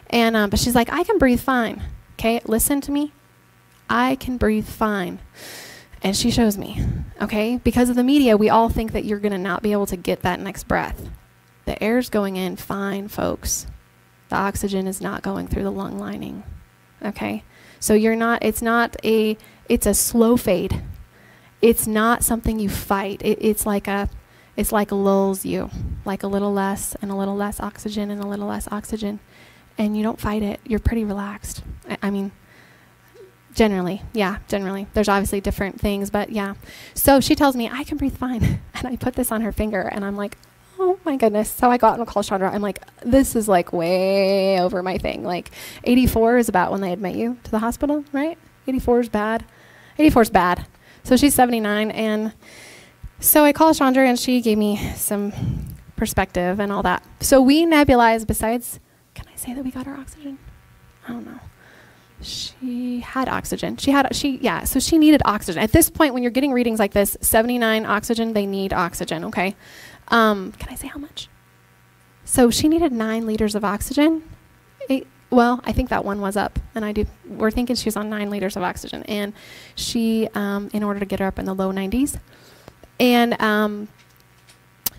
And um, but she's like, "I can breathe fine. Okay, listen to me. I can breathe fine." And she shows me, okay? Because of the media, we all think that you're going to not be able to get that next breath. The air's going in fine, folks. The oxygen is not going through the lung lining, okay? So you're not, it's not a, it's a slow fade. It's not something you fight. It, it's like a, it's like lulls you, like a little less and a little less oxygen and a little less oxygen. And you don't fight it. You're pretty relaxed. I, I mean, Generally, yeah, generally. There's obviously different things, but yeah. So she tells me I can breathe fine, and I put this on her finger, and I'm like, oh my goodness. So I got and called Chandra. I'm like, this is like way over my thing. Like, 84 is about when they admit you to the hospital, right? 84 is bad. 84 is bad. So she's 79, and so I called Chandra, and she gave me some perspective and all that. So we nebulize. Besides, can I say that we got our oxygen? I don't know she had oxygen. She had she yeah, so she needed oxygen. At this point when you're getting readings like this, 79 oxygen, they need oxygen, okay? Um, can I say how much? So she needed 9 liters of oxygen. Well, I think that one was up, and I do. We're thinking she was on nine liters of oxygen, and she, um, in order to get her up in the low 90s, and um,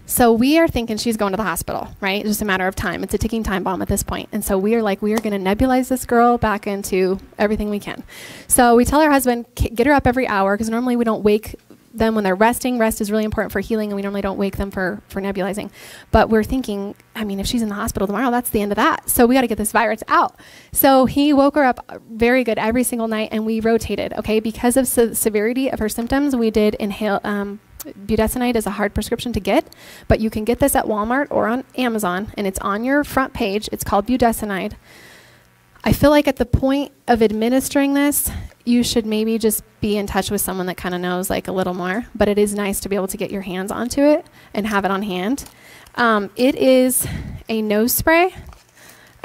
so we are thinking she's going to the hospital, right? It's just a matter of time. It's a ticking time bomb at this. And so we are like, we are going to nebulize this girl back into everything we can. So we tell her husband, get her up every hour, because normally we don't wake them when they're resting. Rest is really important for healing, and we normally don't wake them for, for nebulizing. But we're thinking, I mean, if she's in the hospital tomorrow, that's the end of that. So we got to get this virus out. So he woke her up very good every single night, and we rotated, okay? Because of se- severity of her symptoms, we did inhale. Um, budesonide is a hard prescription to get, but you can get this at Walmart or on Amazon, and it's on your front page. It's called budesonide. I feel like at the point of administering this, you should maybe just be in touch with someone that kind of knows like a little more, but it is nice to be able to get your hands onto it and have it on hand. Um, it is a nose spray.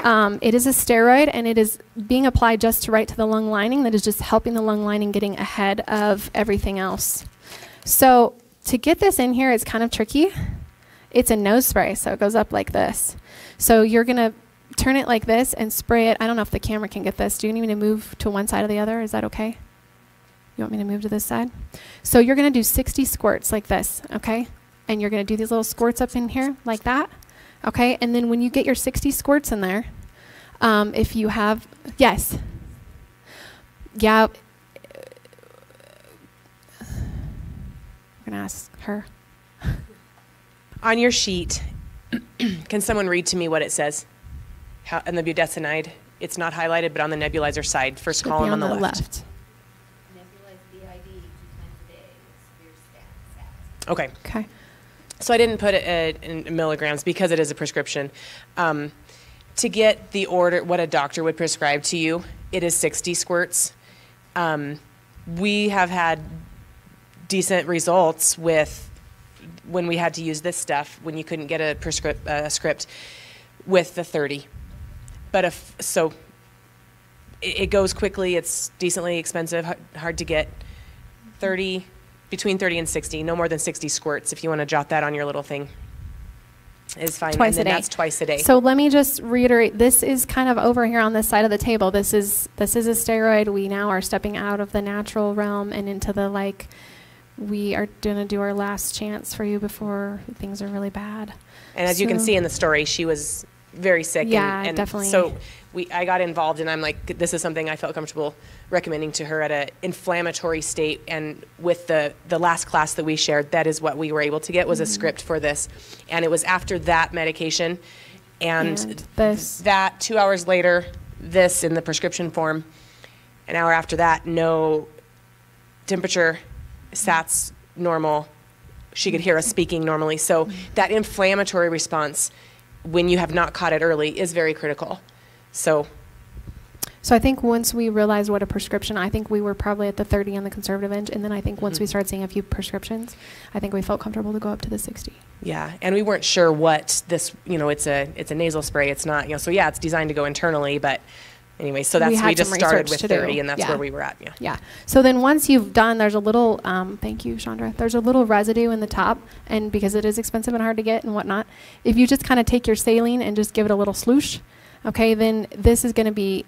Um, it is a steroid and it is being applied just to right to the lung lining that is just helping the lung lining getting ahead of everything else. So to get this in here, it's kind of tricky. It's a nose spray, so it goes up like this. So you're going to turn it like this and spray it. I don't know if the camera can get this. Do you need me to move to one side or the other? Is that okay? You want me to move to this side? So you're going to do 60 squirts like this, okay? And you're going to do these little squirts up in here like that, okay? And then when you get your 60 squirts in there, um, if you have, yes. Yeah, I'm going to ask her. On your sheet, can someone read to me what it says? How, in the budesonide, it's not highlighted, but on the nebulizer side, first Should column on, the, left. left. Okay. Okay. So I didn't put it uh, in milligrams because it is a prescription. Um, to get the order, what a doctor would prescribe to you, it is 60 squirts. Um, we have had decent results with when we had to use this stuff when you couldn't get a prescript uh, script with the 30 but if so it, it goes quickly it's decently expensive hard, hard to get 30 between 30 and 60 no more than 60 squirts if you want to jot that on your little thing is fine Twice and a day. that's twice a day So let me just reiterate. This is kind of over here on this side of the table. This is this is a steroid. We now are stepping out of the natural realm and into the like. We are gonna do our last chance for you before things are really bad. And as you can see in the story, she was very sick. Yeah, and, and definitely. So we, I got involved, and I'm like, this is something I felt comfortable recommending to her at an inflammatory state. And with the the last class that we shared, that is what we were able to get was a Mm-hmm. script for this, and it was after that medication, and, And this. that two hours later, this in the prescription form. An hour after that, no temperature, SATs normal. She could hear us speaking normally. So that inflammatory response, when you have not caught it early, is very critical. So So I think once we realized what a prescription, I think we were probably at the 30 on the conservative end, and then I think once we Mhm. started seeing a few prescriptions, I think we felt comfortable to go up to the 60. yeah, and we weren't sure what this. You know, it's a it's a nasal spray. It's not. You know, so yeah, it's designed to go internally, but anyway, so that's We we, just started with to do. 30, and that's Yeah. where we were at. Yeah. Yeah. So then once you've done, there's a little, um, thank you, Chandra. There's a little residue in the top, and because it is expensive and hard to get and whatnot, if you just kind of take your saline and just give it a little sloosh, okay, then this is going to be,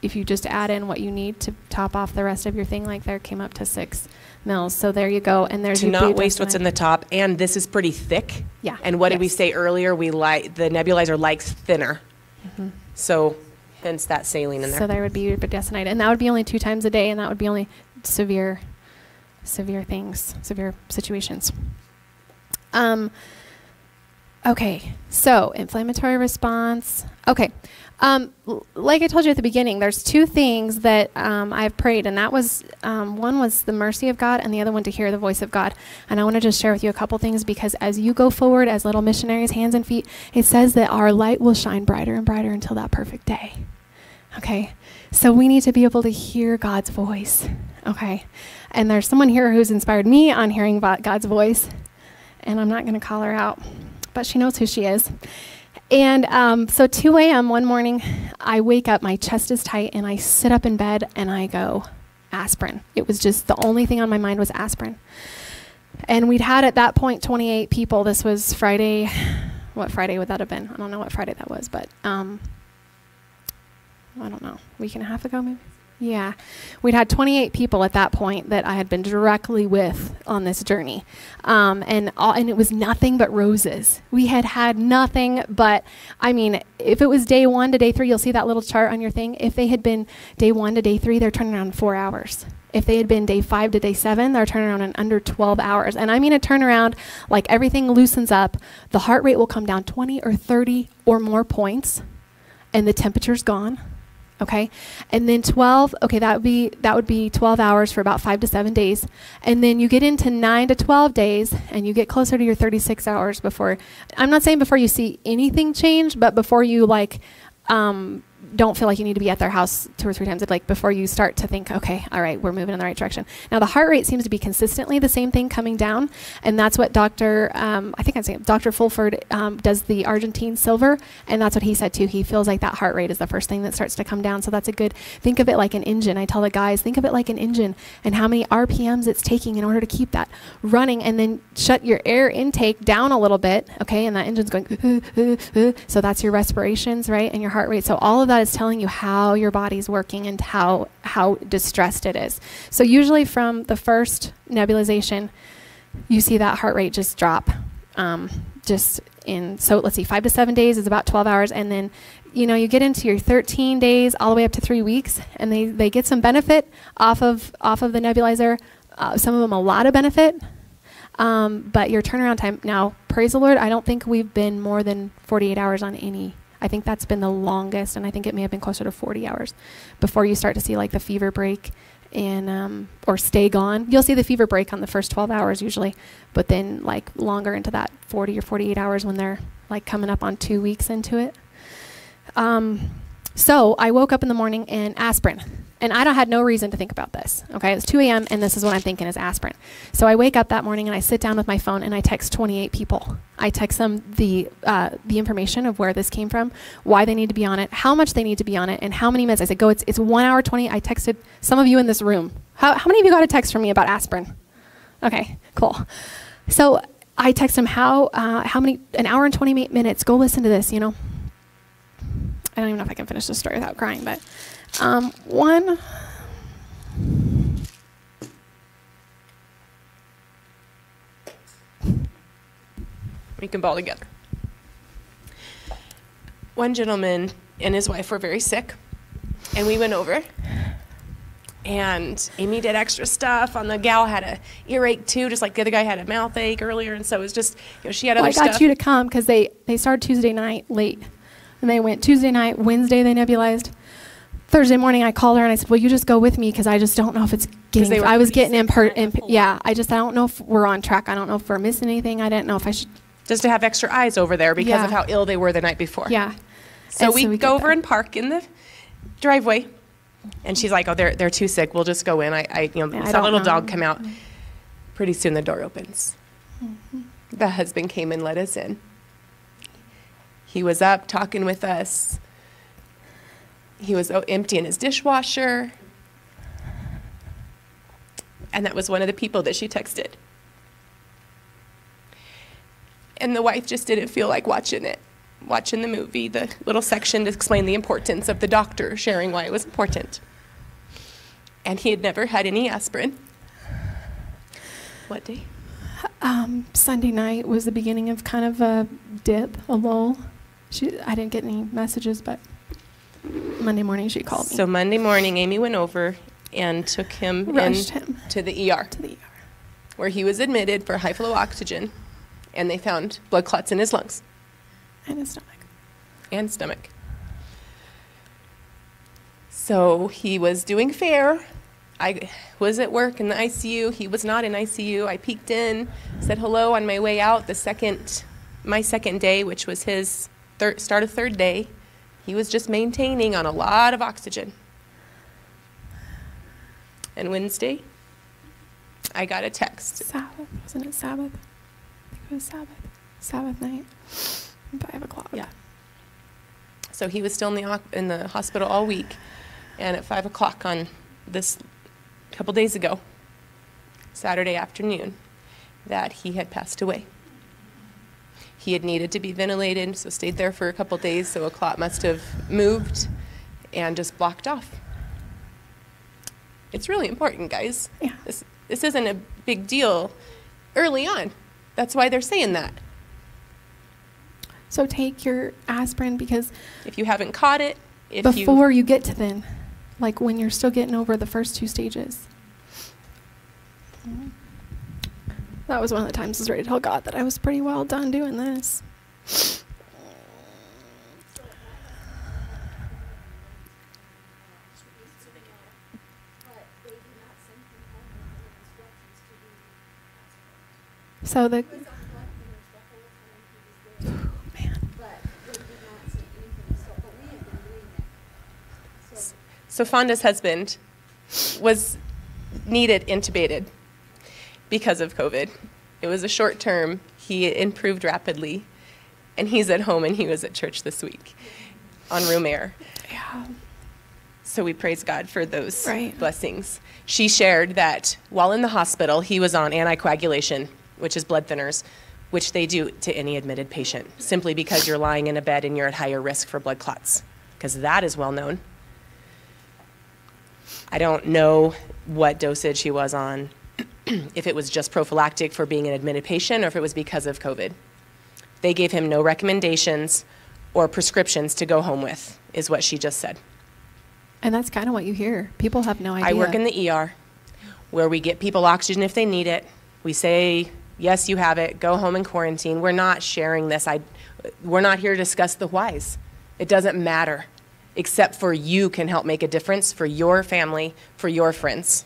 if you just add in what you need to top off the rest of your thing, like there came up to six mils. So there you go, and there's to not waste what's in the top, and this is pretty thick. Yeah. And what did we say earlier? We like the nebulizer likes thinner, Mhm. so hence that saline in there. So there would be budesonide, and that would be only two times a day, and that would be only severe, severe things, severe situations. Um, okay, so inflammatory response. Okay, um, like I told you at the beginning, there's two things that um, I've prayed, and that was um, one was the mercy of God, and the other one to hear the voice of God. And I want to just share with you a couple things because as you go forward as little missionaries, hands and feet, it says that our light will shine brighter and brighter until that perfect day. Okay. So we need to be able to hear God's voice. Okay. And there's someone here who's inspired me on hearing God's voice. And I'm not going to call her out, but she knows who she is. And um, so 2 a.m. one morning, I wake up, my chest is tight, and I sit up in bed and I go, aspirin. It was just the only thing on my mind was aspirin. And we'd had at that point 28 people. This was Friday. What Friday would that have been? I don't know what Friday that was, but um, I don't know, week and a half ago maybe? Yeah. We'd had 28 people at that point that I had been directly with on this journey. Um, and, all, and it was nothing but roses. We had had nothing but, I mean, if it was day one to day three, you'll see that little chart on your thing. If they had been day one to day three, they're turning around in four hours. If they had been day five to day seven, they're turning around in under 12 hours. And I mean a turnaround like everything loosens up, the heart rate will come down 20 or 30 or more points, and the temperature's gone okay? And then 12 okay that would be that would be 12 hours for about 5 to 7 days. And then you get into 9 to 12 days and you get closer to your 36 hours before i'm not saying before you see anything change but before you like um, don't feel like you need to be at their house two or three times like before you start to think okay all right we're moving in the right direction. Now the heart rate seems to be consistently the same thing coming down and that's what dr um, i think i'm saying dr fulford um, does the Argentyn silver and that's what he said too. He feels like that heart rate is the first thing that starts to come down so that's a good think of it like an engine. I tell the guys think of it like an engine and how many rpms it's taking in order to keep that running and then shut your air intake down a little bit okay and that engine's going so that's your respirations right and your heart rate. So all of that is telling you how your body's working and how how distressed it is. So usually from the first nebulization you see that heart rate just drop um, just in so let's see five to seven days is about 12 hours. And then you know you get into your 13 days all the way up to three weeks and they, they get some benefit off of off of the nebulizer uh, some of them a lot of benefit um, but your turnaround time now praise the lord i don't think we've been more than 48 hours on any i think that's been the longest and i think it may have been closer to 40 hours before you start to see like the fever break and um, or stay gone you'll see the fever break on the first 12 hours usually but then like longer into that 40 or 48 hours when they're like coming up on two weeks into it um, so I woke up in the morning and aspirin. And I had no reason to think about this. Okay, it's 2 a.m. and this is what I'm thinking is aspirin. So I wake up that morning and I sit down with my phone and I text 28 people. I text them the uh, the information of where this came from, why they need to be on it, how much they need to be on it, and how many minutes. I said, go. It's it's one hour 20. I texted some of you in this room. How how many of you got a text from me about aspirin? Okay, cool. So I text them how uh, how many an hour and 20 minutes. Go listen to this. You know. I don't even know if I can finish this story without crying, but um, one. We can ball together. One gentleman and his wife were very sick, and we went over. And Amy did extra stuff. On the gal had a earache too, just like the other guy had a mouth ache earlier, and so it was just you know she had Well, other I got stuff. you to come because they they started Tuesday night late, and they went Tuesday night, Wednesday they nebulized, Thursday morning, I called her and I said, "Will you just go with me because I just don't know if it's getting." I was getting in sick, per, kind of in, full yeah. I just I don't know if we're on track. I don't know if we're missing anything. I didn't know if I should. Just to have extra eyes over there because Yeah. of how ill they were the night before. Yeah. So And we, go over that. and park in the driveway, and she's like, "Oh, they're they're too sick. We'll just go in." I, I you know, Yeah, I saw a little know. dog come out. Pretty soon, the door opens. Mm-hmm. The husband came and let us in. He was up talking with us. He was oh, emptying his dishwasher, and that was one of the people that she texted. And the wife just didn't feel like watching it, watching the movie, the little section to explain the importance of the doctor sharing why it was important. And he had never had any aspirin. What day? Um, Sunday night was the beginning of kind of a dip, a lull. She, I didn't get any messages, but Monday morning she called me. So Monday morning, Amy went over and took him Rushed in him to the ER, to the ER. where he was admitted for high flow oxygen, and they found blood clots in his lungs and his stomach. and stomach. So he was doing fair. I was at work in the ICU. He was not in ICU. I peeked in, said hello on my way out. The second, my second day, which was his third, start of third day, he was just maintaining on a lot of oxygen. And Wednesday, I got a text. Sabbath, wasn't it Sabbath? I think it was Sabbath. Sabbath night, five o'clock. Yeah. So he was still in the in the hospital all week, and at five o'clock on this couple days ago, Saturday afternoon, that he had passed away. He had needed to be ventilated, so stayed there for a couple days. So a clot must have moved and just blocked off. It's really important, guys. Yeah. This this isn't a big deal early on. That's why they're saying that. So take your aspirin because If you haven't caught it, if you before you get to then, like when you're still getting over the first two stages. That was one of the times ready to tell God that I was pretty well done doing this. So the. So Fonda's husband was needed intubated because of COVID. It was a short term. He improved rapidly, and he's at home and he was at church this week on room air. Yeah. So we praise God for those Right. blessings. She shared that while in the hospital, he was on anticoagulation, which is blood thinners, which they do to any admitted patient, simply because you're lying in a bed and you're at higher risk for blood clots, because that is well known. I don't know what dosage he was on, if it was just prophylactic for being an admitted patient or if it was because of COVID. They gave him no recommendations or prescriptions to go home with, is what she just said. And that's kind of what you hear. People have no idea. I work in the ER where we get people oxygen if they need it. We say, yes, you have it, go home and quarantine. We're not sharing this. I, we're not here to discuss the whys. It doesn't matter, except for you can help make a difference for your family, for your friends.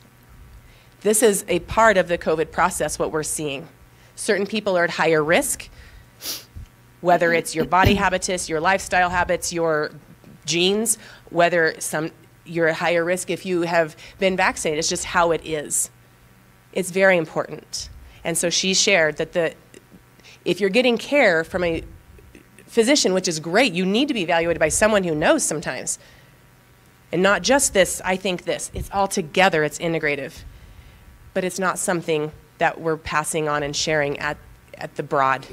This is a part of the COVID process, what we're seeing. Certain people are at higher risk, whether it's your body habitus, your lifestyle habits, your genes, whether some you're at higher risk if you have been vaccinated. It's just how it is. It's very important. And so she shared that the if you're getting care from a physician, which is great, you need to be evaluated by someone who knows sometimes. And not just this, I think this. It's all together, it's integrative. But it's not something that we're passing on and sharing at, at the broad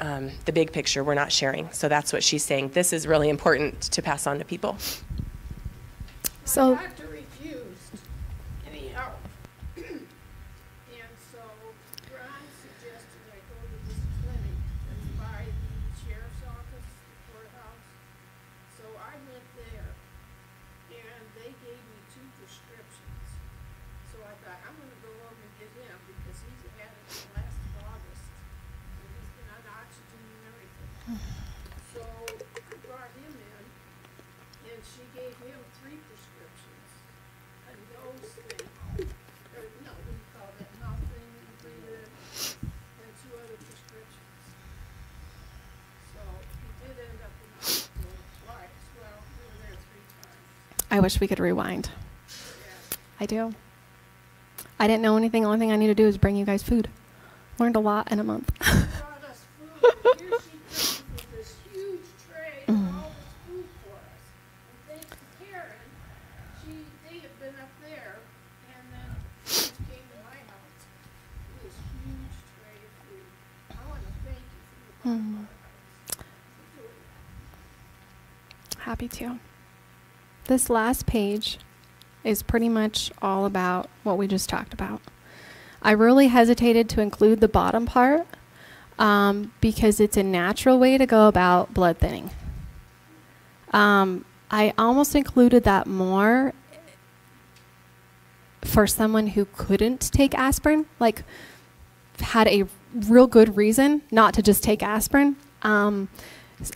um, the big picture we're not sharing. So that's what she's saying. This is really important to pass on to people. So My doctor refused any help. And so Ron suggested I go to this clinic that's by the sheriff's office, the courthouse. So I went there and they gave me two prescriptions. So I thought, I'm gonna go over and get him because he's had it since last August. And he's been on oxygen and everything. So I brought him in and she gave him I wish we could rewind. I do. I didn't know anything. The only thing I need to do is bring you guys food. Learned a lot in a month. brought us food. Here she comes with this huge tray of Mm. all this food for us. And thanks to Karen, she, they had been up there, and then she came to my house. with This huge tray of food. I want to thank you for your Mm. for doing that. Happy to. This last page is pretty much all about what we just talked about. I really hesitated to include the bottom part um, because it's a natural way to go about blood thinning. Um, I almost included that more for someone who couldn't take aspirin, like had a real good reason not to just take aspirin, um,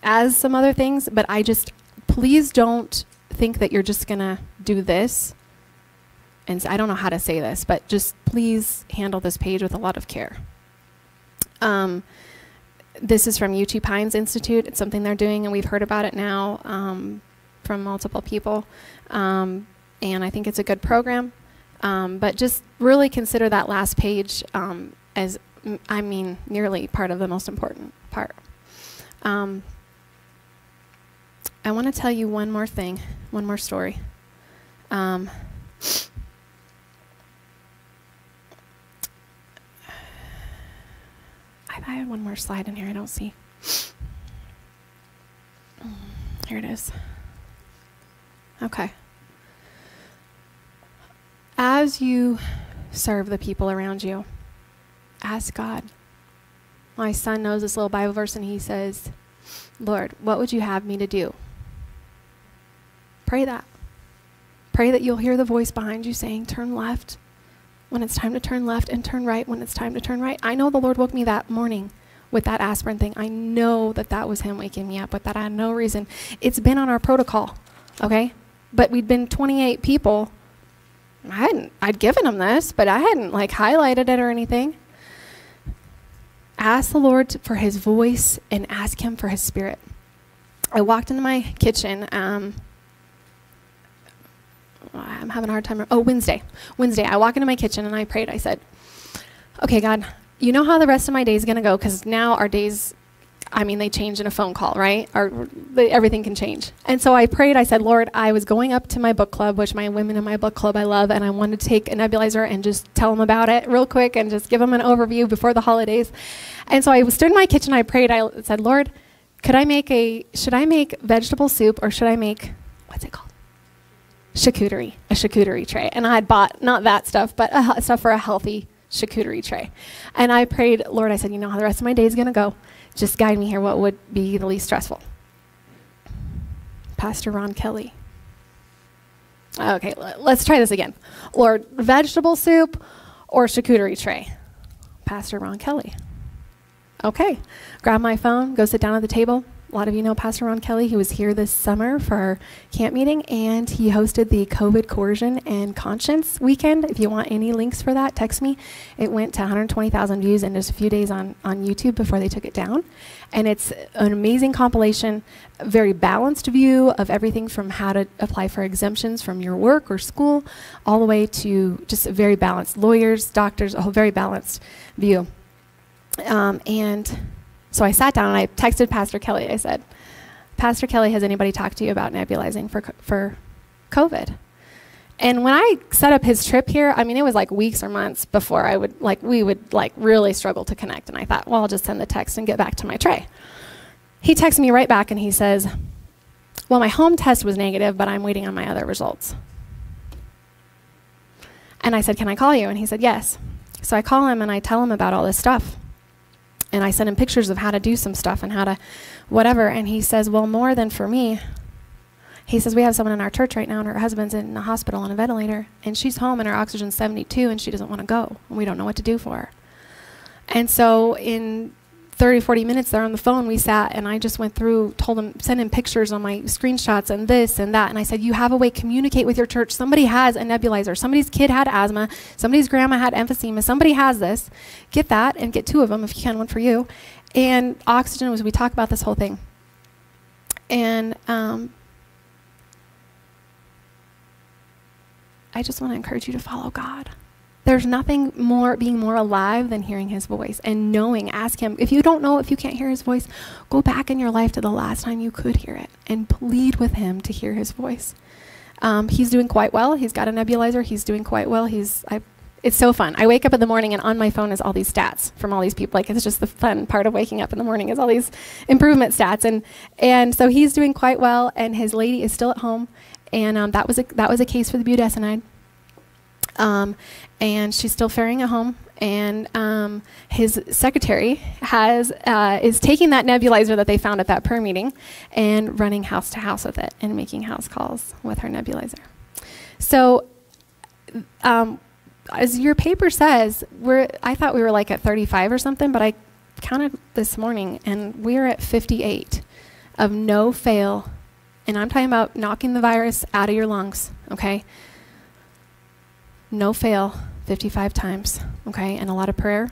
as some other things. But I just, please don't think that you're just gonna do this. And I don't know how to say this, but just please handle this page with a lot of care. Um, this is from Uchee Pines Institute. It's something they're doing, and we've heard about it now um, from multiple people. Um, and I think it's a good program. Um, but just really consider that last page um, as, I mean, nearly part of the most important part. I want to tell you one more thing, one more story. Um, I had one more slide in here. I don't see. Here it is. Okay. As you serve the people around you, ask God. My son knows this little Bible verse, and he says, Lord, what would you have me to do? Pray that. Pray that you'll hear the voice behind you saying, Turn left when it's time to turn left and turn right when it's time to turn right. I know the Lord woke me that morning with that aspirin thing. I know that that was Him waking me up, but that I had no reason. It's been on our protocol, okay? But we'd been 28 people. I hadn't, I'd given them this, but I hadn't like highlighted it or anything. Ask the Lord for His voice and ask Him for His Spirit. I walked into my kitchen. Um, I'm having a hard time. Oh, Wednesday. Wednesday, I walk into my kitchen and I prayed. I said, Okay, God, you know how the rest of my day is going to go because now our days, I mean, they change in a phone call, right? Or they, everything can change. And so I prayed. I said, Lord, I was going up to my book club, which my women in my book club I love, and I wanted to take a nebulizer and just tell them about it real quick and just give them an overview before the holidays. And so I stood in my kitchen. I prayed. I said, Lord, could I make a, should I make vegetable soup or should I make, what's it called? Charcuterie, a charcuterie tray. And I had bought not that stuff, but stuff for a healthy charcuterie tray. And I prayed, Lord, I said, you know how the rest of my day is going to go. Just guide me here. What would be the least stressful? Pastor Ron Kelly. Okay, let's try this again. Lord, vegetable soup or charcuterie tray? Pastor Ron Kelly. Okay, grab my phone, go sit down at the table. A lot of you know Pastor Ron Kelly. who was here this summer for our camp meeting, and he hosted the COVID coercion and conscience weekend. If you want any links for that, text me. It went to 120,000 views in just a few days on, on YouTube before they took it down. And it's an amazing compilation, very balanced view of everything from how to apply for exemptions from your work or school, all the way to just a very balanced lawyers, doctors, a whole very balanced view. Um, and so I sat down and I texted Pastor Kelly. I said, Pastor Kelly, has anybody talked to you about nebulizing for, for COVID? And when I set up his trip here, I mean, it was like weeks or months before I would, like, we would, like, really struggle to connect. And I thought, well, I'll just send the text and get back to my tray. He texts me right back and he says, well, my home test was negative, but I'm waiting on my other results. And I said, can I call you? And he said, yes. So I call him and I tell him about all this stuff and I sent him pictures of how to do some stuff and how to whatever. And he says, Well, more than for me. He says, We have someone in our church right now, and her husband's in a hospital on a ventilator, and she's home, and her oxygen's 72, and she doesn't want to go, and we don't know what to do for her. And so, in 30, 40 minutes there on the phone, we sat, and I just went through, told him, sent him pictures on my screenshots and this and that. And I said, You have a way, communicate with your church. Somebody has a nebulizer. Somebody's kid had asthma. Somebody's grandma had emphysema. Somebody has this. Get that and get two of them if you can, one for you. And oxygen was, we talk about this whole thing. And um, I just want to encourage you to follow God. There's nothing more being more alive than hearing his voice and knowing, ask him. If you don't know, if you can't hear his voice, go back in your life to the last time you could hear it and plead with him to hear his voice. Um, he's doing quite well. He's got a nebulizer. He's doing quite well. He's I, it's so fun. I wake up in the morning and on my phone is all these stats from all these people. Like it's just the fun part of waking up in the morning is all these improvement stats. And and so he's doing quite well. And his lady is still at home. And um, that was a that was a case for the budesonide. Um, and she's still faring at home. And um, his secretary has uh, is taking that nebulizer that they found at that prayer meeting and running house to house with it and making house calls with her nebulizer. So, um, as your paper says, we're I thought we were like at 35 or something, but I counted this morning and we're at 58 of no fail. And I'm talking about knocking the virus out of your lungs, okay? No fail 55 times, okay, and a lot of prayer.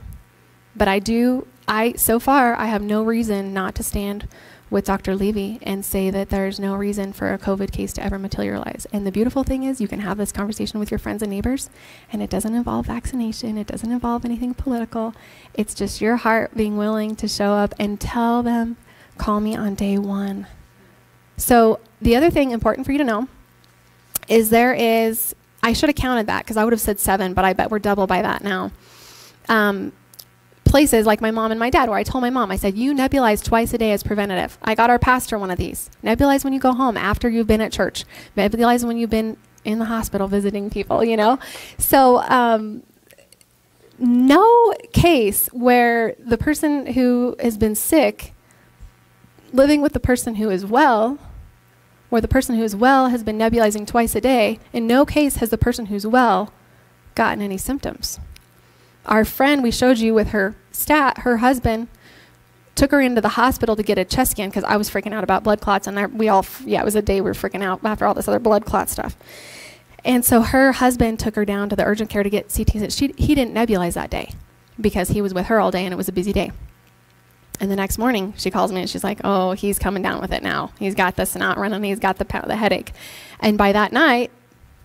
But I do, I, so far, I have no reason not to stand with Dr. Levy and say that there's no reason for a COVID case to ever materialize. And the beautiful thing is, you can have this conversation with your friends and neighbors, and it doesn't involve vaccination, it doesn't involve anything political. It's just your heart being willing to show up and tell them, call me on day one. So, the other thing important for you to know is there is I should have counted that because I would have said seven, but I bet we're double by that now. Um, places like my mom and my dad, where I told my mom, I said, You nebulize twice a day as preventative. I got our pastor one of these. Nebulize when you go home after you've been at church, nebulize when you've been in the hospital visiting people, you know? So, um, no case where the person who has been sick living with the person who is well where the person who is well has been nebulizing twice a day, in no case has the person who's well gotten any symptoms. Our friend we showed you with her stat, her husband took her into the hospital to get a chest scan because I was freaking out about blood clots, and there, we all, yeah, it was a day we were freaking out after all this other blood clot stuff. And so her husband took her down to the urgent care to get CT. She, he didn't nebulize that day because he was with her all day and it was a busy day. And the next morning, she calls me and she's like, "Oh, he's coming down with it now. He's got the snot running. He's got the the headache." And by that night,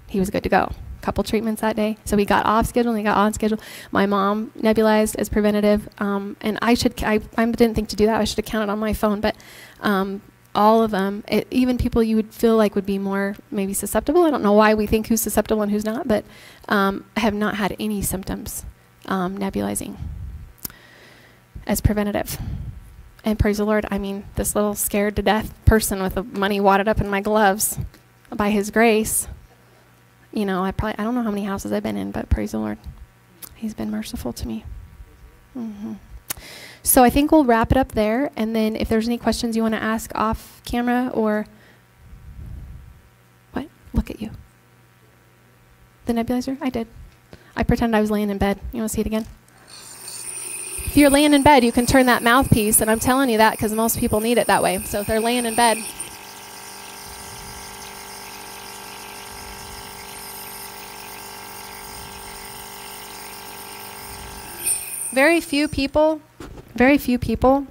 he was good to go. Couple treatments that day, so he got off schedule and he got on schedule. My mom nebulized as preventative, um, and I should I, I didn't think to do that. I should have counted on my phone, but um, all of them, it, even people you would feel like would be more maybe susceptible. I don't know why we think who's susceptible and who's not, but um, have not had any symptoms um, nebulizing as preventative. And praise the Lord, I mean, this little scared to death person with the money wadded up in my gloves, by His grace, you know, I probably, I don't know how many houses I've been in, but praise the Lord. He's been merciful to me. Mm-hmm. So I think we'll wrap it up there. And then if there's any questions you want to ask off camera or. What? Look at you. The nebulizer? I did. I pretend I was laying in bed. You want to see it again? If you're laying in bed, you can turn that mouthpiece, and I'm telling you that because most people need it that way. So if they're laying in bed, very few people, very few people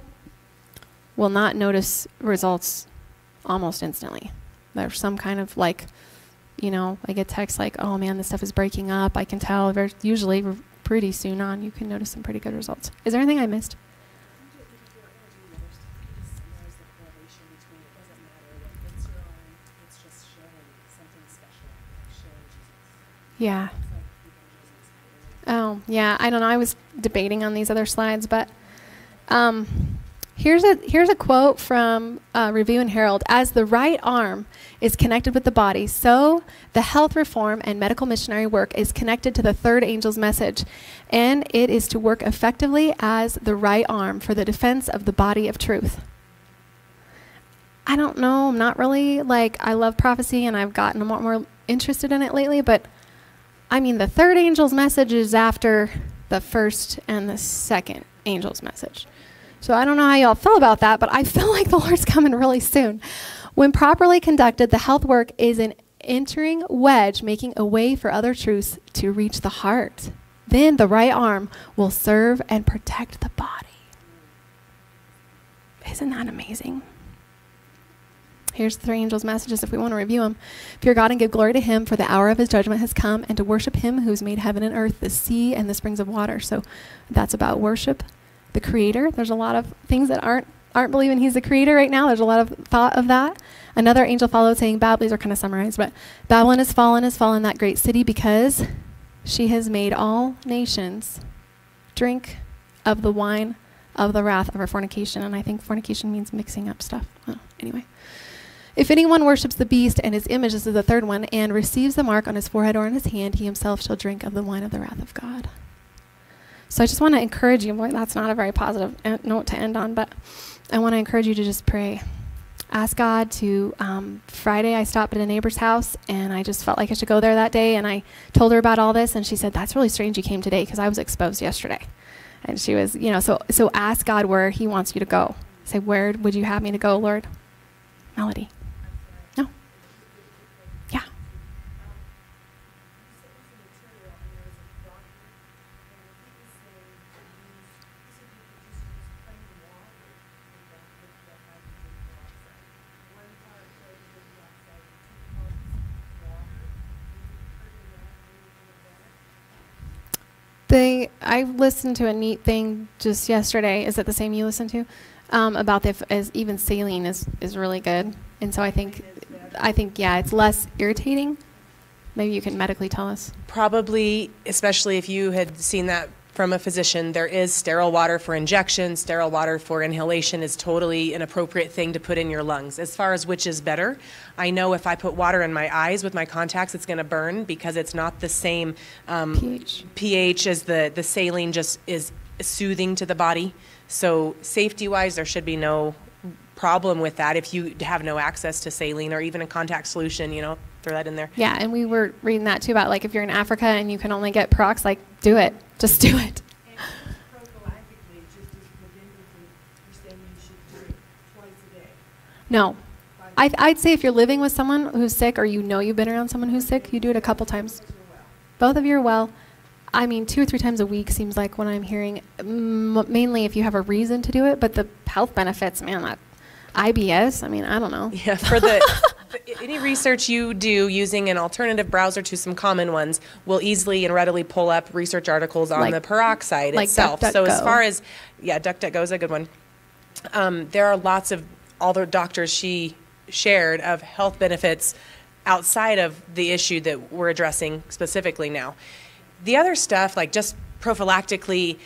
will not notice results almost instantly. There's some kind of like, you know, I get texts like, oh man, this stuff is breaking up. I can tell. Usually pretty soon on, you can notice some pretty good results. Is there anything I missed? Yeah. Oh, yeah. I don't know. I was debating on these other slides, but um, Here's a, here's a quote from uh, Review and Herald. As the right arm is connected with the body, so the health reform and medical missionary work is connected to the third angel's message. And it is to work effectively as the right arm for the defense of the body of truth. I don't know. I'm not really like, I love prophecy and I've gotten more, more interested in it lately, but I mean, the third angel's message is after the first and the second angel's message. So I don't know how y'all feel about that, but I feel like the Lord's coming really soon. When properly conducted, the health work is an entering wedge, making a way for other truths to reach the heart. Then the right arm will serve and protect the body. Isn't that amazing? Here's the three angels' messages if we want to review them. Fear God and give glory to Him, for the hour of His judgment has come, and to worship Him who's made heaven and earth, the sea, and the springs of water. So that's about worship, the Creator. There's a lot of things that aren't aren't believing He's the Creator right now. There's a lot of thought of that. Another angel followed, saying, "Babylon." These are kind of summarized, but Babylon has fallen, has fallen, that great city, because she has made all nations drink of the wine of the wrath of her fornication. And I think fornication means mixing up stuff. Well, anyway. If anyone worships the beast and his image, this is the third one, and receives the mark on his forehead or on his hand, he himself shall drink of the wine of the wrath of God. So I just want to encourage you. Boy, that's not a very positive note to end on, but I want to encourage you to just pray. Ask God to. Um, Friday, I stopped at a neighbor's house, and I just felt like I should go there that day. And I told her about all this, and she said, "That's really strange you came today because I was exposed yesterday." And she was, you know, so so ask God where He wants you to go. Say, "Where would you have me to go, Lord?" Melody. They, I listened to a neat thing just yesterday. Is it the same you listened to? Um, about as even saline is is really good, and so I think, I think yeah, it's less irritating. Maybe you can medically tell us. Probably, especially if you had seen that from a physician. There is sterile water for injection, sterile water for inhalation is totally an appropriate thing to put in your lungs. As far as which is better, I know if I put water in my eyes with my contacts, it's going to burn because it's not the same um, pH. pH as the, the saline just is soothing to the body. So safety wise, there should be no problem with that if you have no access to saline or even a contact solution, you know, throw that in there. Yeah, and we were reading that too about like if you're in Africa and you can only get prox, like do it. Just do it. No. I, I'd say if you're living with someone who's sick or you know you've been around someone who's sick, you do it a couple times. Both of you are well. I mean, two or three times a week seems like what I'm hearing, mainly if you have a reason to do it, but the health benefits, man, that IBS, I mean, I don't know. Yeah, for the any research you do using an alternative browser to some common ones will easily and readily pull up research articles on Like- the peroxide like itself. so as far as yeah, DuckDuckGo is a good one. Um, there are lots of all the doctors she shared of health benefits outside of the issue that we're addressing specifically now. The other stuff, like just prophylactically,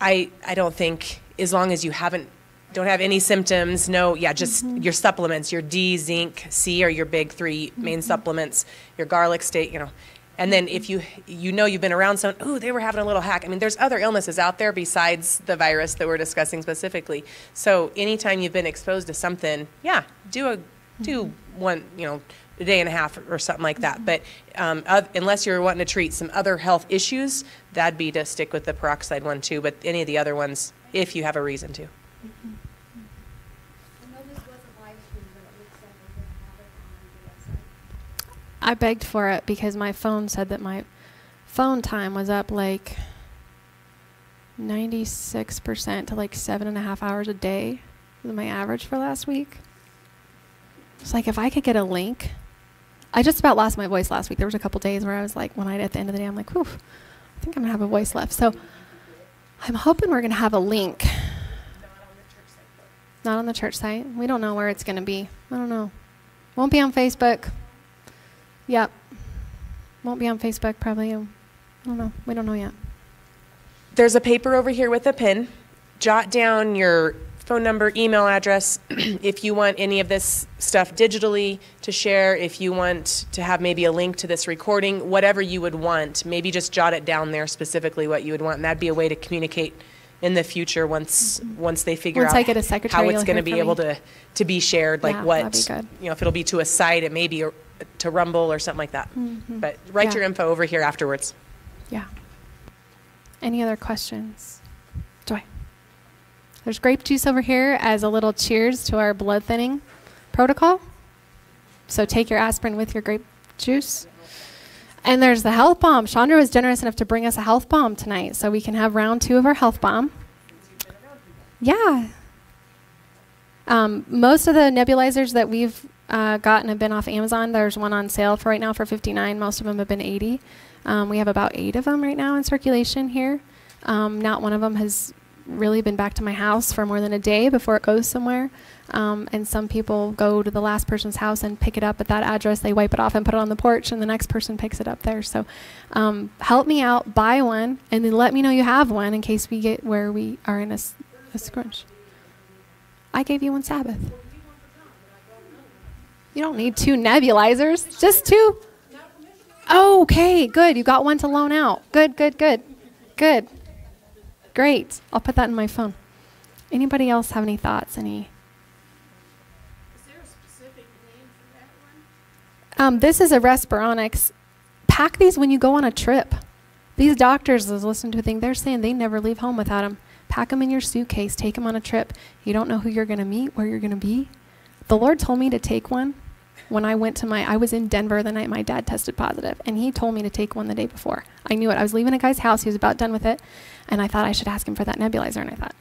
I I don't think as long as you haven't don't have any symptoms, no, yeah, just mm-hmm. your supplements, your D, zinc, C are your big 3 main mm-hmm. supplements, your garlic state, you know. And then if you you know you've been around someone, oh, they were having a little hack. I mean, there's other illnesses out there besides the virus that we're discussing specifically. So anytime you've been exposed to something, yeah, do a do mm-hmm. one, you know, a day and a half or something like that. But um, oth- unless you're wanting to treat some other health issues, that'd be to stick with the peroxide one too. But any of the other ones, if you have a reason to. I begged for it because my phone said that my phone time was up like 96% to like seven and a half hours a day was my average for last week. It's like if I could get a link. I just about lost my voice last week. There was a couple days where I was like, when I at the end of the day, I'm like, whew, I think I'm gonna have a voice left. So I'm hoping we're gonna have a link. Not on the church site. We don't know where it's gonna be. I don't know. Won't be on Facebook. Yep. Won't be on Facebook probably. I don't know. We don't know yet. There's a paper over here with a pin. Jot down your phone number, email address. if you want any of this stuff digitally to share, if you want to have maybe a link to this recording, whatever you would want, maybe just jot it down there specifically what you would want. And that'd be a way to communicate in the future once once they figure Once out I get a secretary, how it's going to be able me. to to be shared, like Yeah, what that'd be good. you know, if it'll be to a site, it may be a, to Rumble or something like that. Mm-hmm. But write Yeah. your info over here afterwards. Yeah. Any other questions? Joy. There's grape juice over here as a little cheers to our blood thinning protocol. So take your aspirin with your grape juice. And there's the health bomb. Chandra was generous enough to bring us a health bomb tonight, so we can have round two of our health bomb. Yeah. Um, most of the nebulizers that we've uh, gotten have been off Amazon. There's one on sale for right now for 59. Most of them have been 80. Um, we have about eight of them right now in circulation here. Um, not one of them has really been back to my house for more than a day before it goes somewhere. Um, and some people go to the last person's house and pick it up at that address. They wipe it off and put it on the porch, and the next person picks it up there. So um, help me out, buy one, and then let me know you have one in case we get where we are in a scrunch. I gave you one Sabbath. You don't need two nebulizers, just two. Okay, good. You got one to loan out. Good, good, good. Good. Great. I'll put that in my phone. Anybody else have any thoughts? Any? Is there a specific name for that one? Um, this is a Respironics. Pack these when you go on a trip. These doctors, I was listening to a thing, they're saying they never leave home without them. Pack them in your suitcase. Take them on a trip. You don't know who you're going to meet, where you're going to be. The Lord told me to take one when I went to my, I was in Denver the night my dad tested positive, and he told me to take one the day before. I knew it. I was leaving a guy's house. He was about done with it, and I thought I should ask him for that nebulizer. And I thought,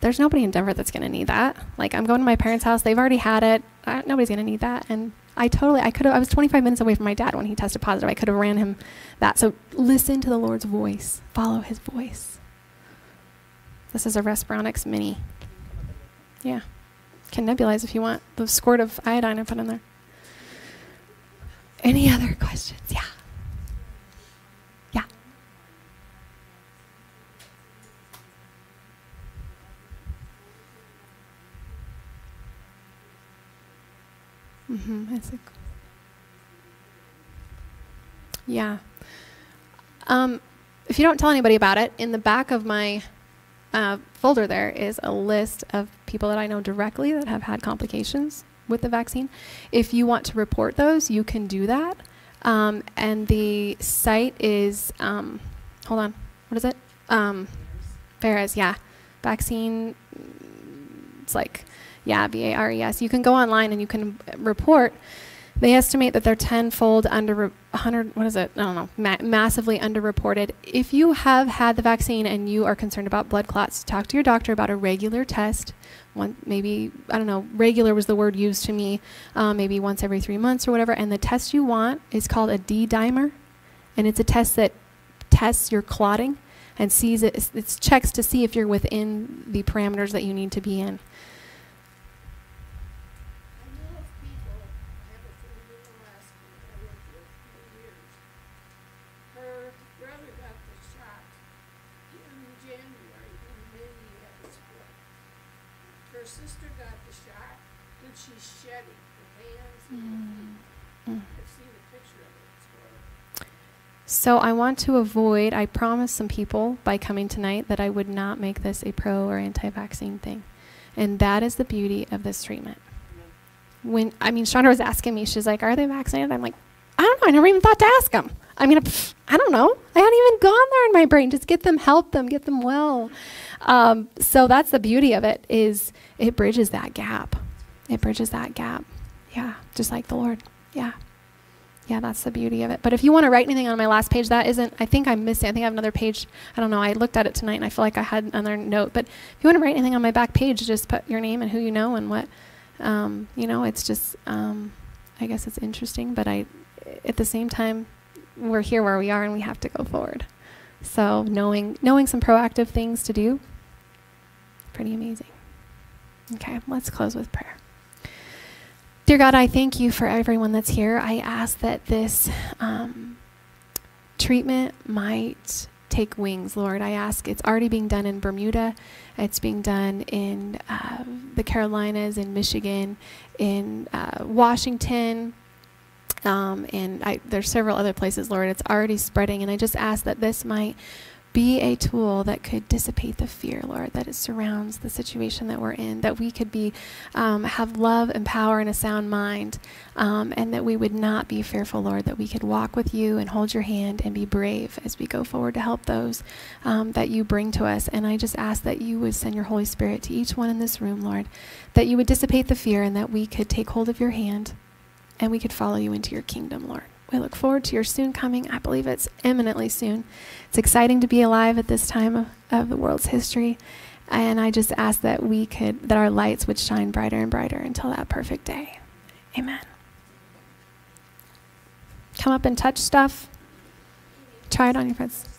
there's nobody in Denver that's going to need that. Like, I'm going to my parents' house. They've already had it. Uh, nobody's going to need that. And I totally, I could have, I was 25 minutes away from my dad when he tested positive. I could have ran him that. So listen to the Lord's voice, follow his voice. This is a Respironics mini. Yeah. Can nebulize if you want. The squirt of iodine I put in there. Any other questions? Yeah. Mm-hmm. A, yeah. Um, if you don't tell anybody about it, in the back of my uh, folder there is a list of people that I know directly that have had complications with the vaccine. If you want to report those, you can do that. Um, and the site is, um, hold on, what is it? Um, VAERS, yeah. Vaccine, it's like, yeah, V A R E S. You can go online and you can uh, report. They estimate that they're tenfold under 100. What is it? I don't know. Ma- massively underreported. If you have had the vaccine and you are concerned about blood clots, talk to your doctor about a regular test. One, maybe I don't know. Regular was the word used to me. Um, maybe once every three months or whatever. And the test you want is called a D dimer, and it's a test that tests your clotting and sees it. It's checks to see if you're within the parameters that you need to be in. I know of people, I have a friend in Alaska that I worked with for years. Her brother got the shot in January and then he had the split. Her sister got the shot and she's shedding her hands and her feet. Mm. I've seen a picture of it. So I want to avoid, I promised some people by coming tonight that I would not make this a pro or anti-vaccine thing. And that is the beauty of this treatment. When, I mean, Chandra was asking me, she's like, are they vaccinated? I'm like, I don't know. I never even thought to ask them. I mean, pff, I don't know. I hadn't even gone there in my brain. Just get them, help them, get them well. Um, so that's the beauty of it is it bridges that gap. It bridges that gap. Yeah, just like the Lord. Yeah. Yeah, that's the beauty of it. But if you want to write anything on my last page, that isn't, I think I'm missing. I think I have another page. I don't know. I looked at it tonight and I feel like I had another note. But if you want to write anything on my back page, just put your name and who you know and what, um, you know, it's just, um, I guess it's interesting. But I, at the same time, we're here where we are and we have to go forward. So knowing, knowing some proactive things to do, pretty amazing. Okay, let's close with prayer. Dear God, I thank you for everyone that's here. I ask that this um, treatment might take wings, Lord. I ask it's already being done in Bermuda, it's being done in uh, the Carolinas, in Michigan, in uh, Washington. Um, and I, there's several other places, Lord. It's already spreading, and I just ask that this might be a tool that could dissipate the fear, Lord, that it surrounds the situation that we're in. That we could be, um, have love and power and a sound mind, um, and that we would not be fearful, Lord. That we could walk with you and hold your hand and be brave as we go forward to help those um, that you bring to us. And I just ask that you would send your Holy Spirit to each one in this room, Lord. That you would dissipate the fear, and that we could take hold of your hand, and we could follow you into your kingdom, Lord. We look forward to your soon coming. I believe it's imminently soon. It's exciting to be alive at this time of, of the world's history. And I just ask that we could, that our lights would shine brighter and brighter until that perfect day. Amen. Come up and touch stuff. Try it on your friends.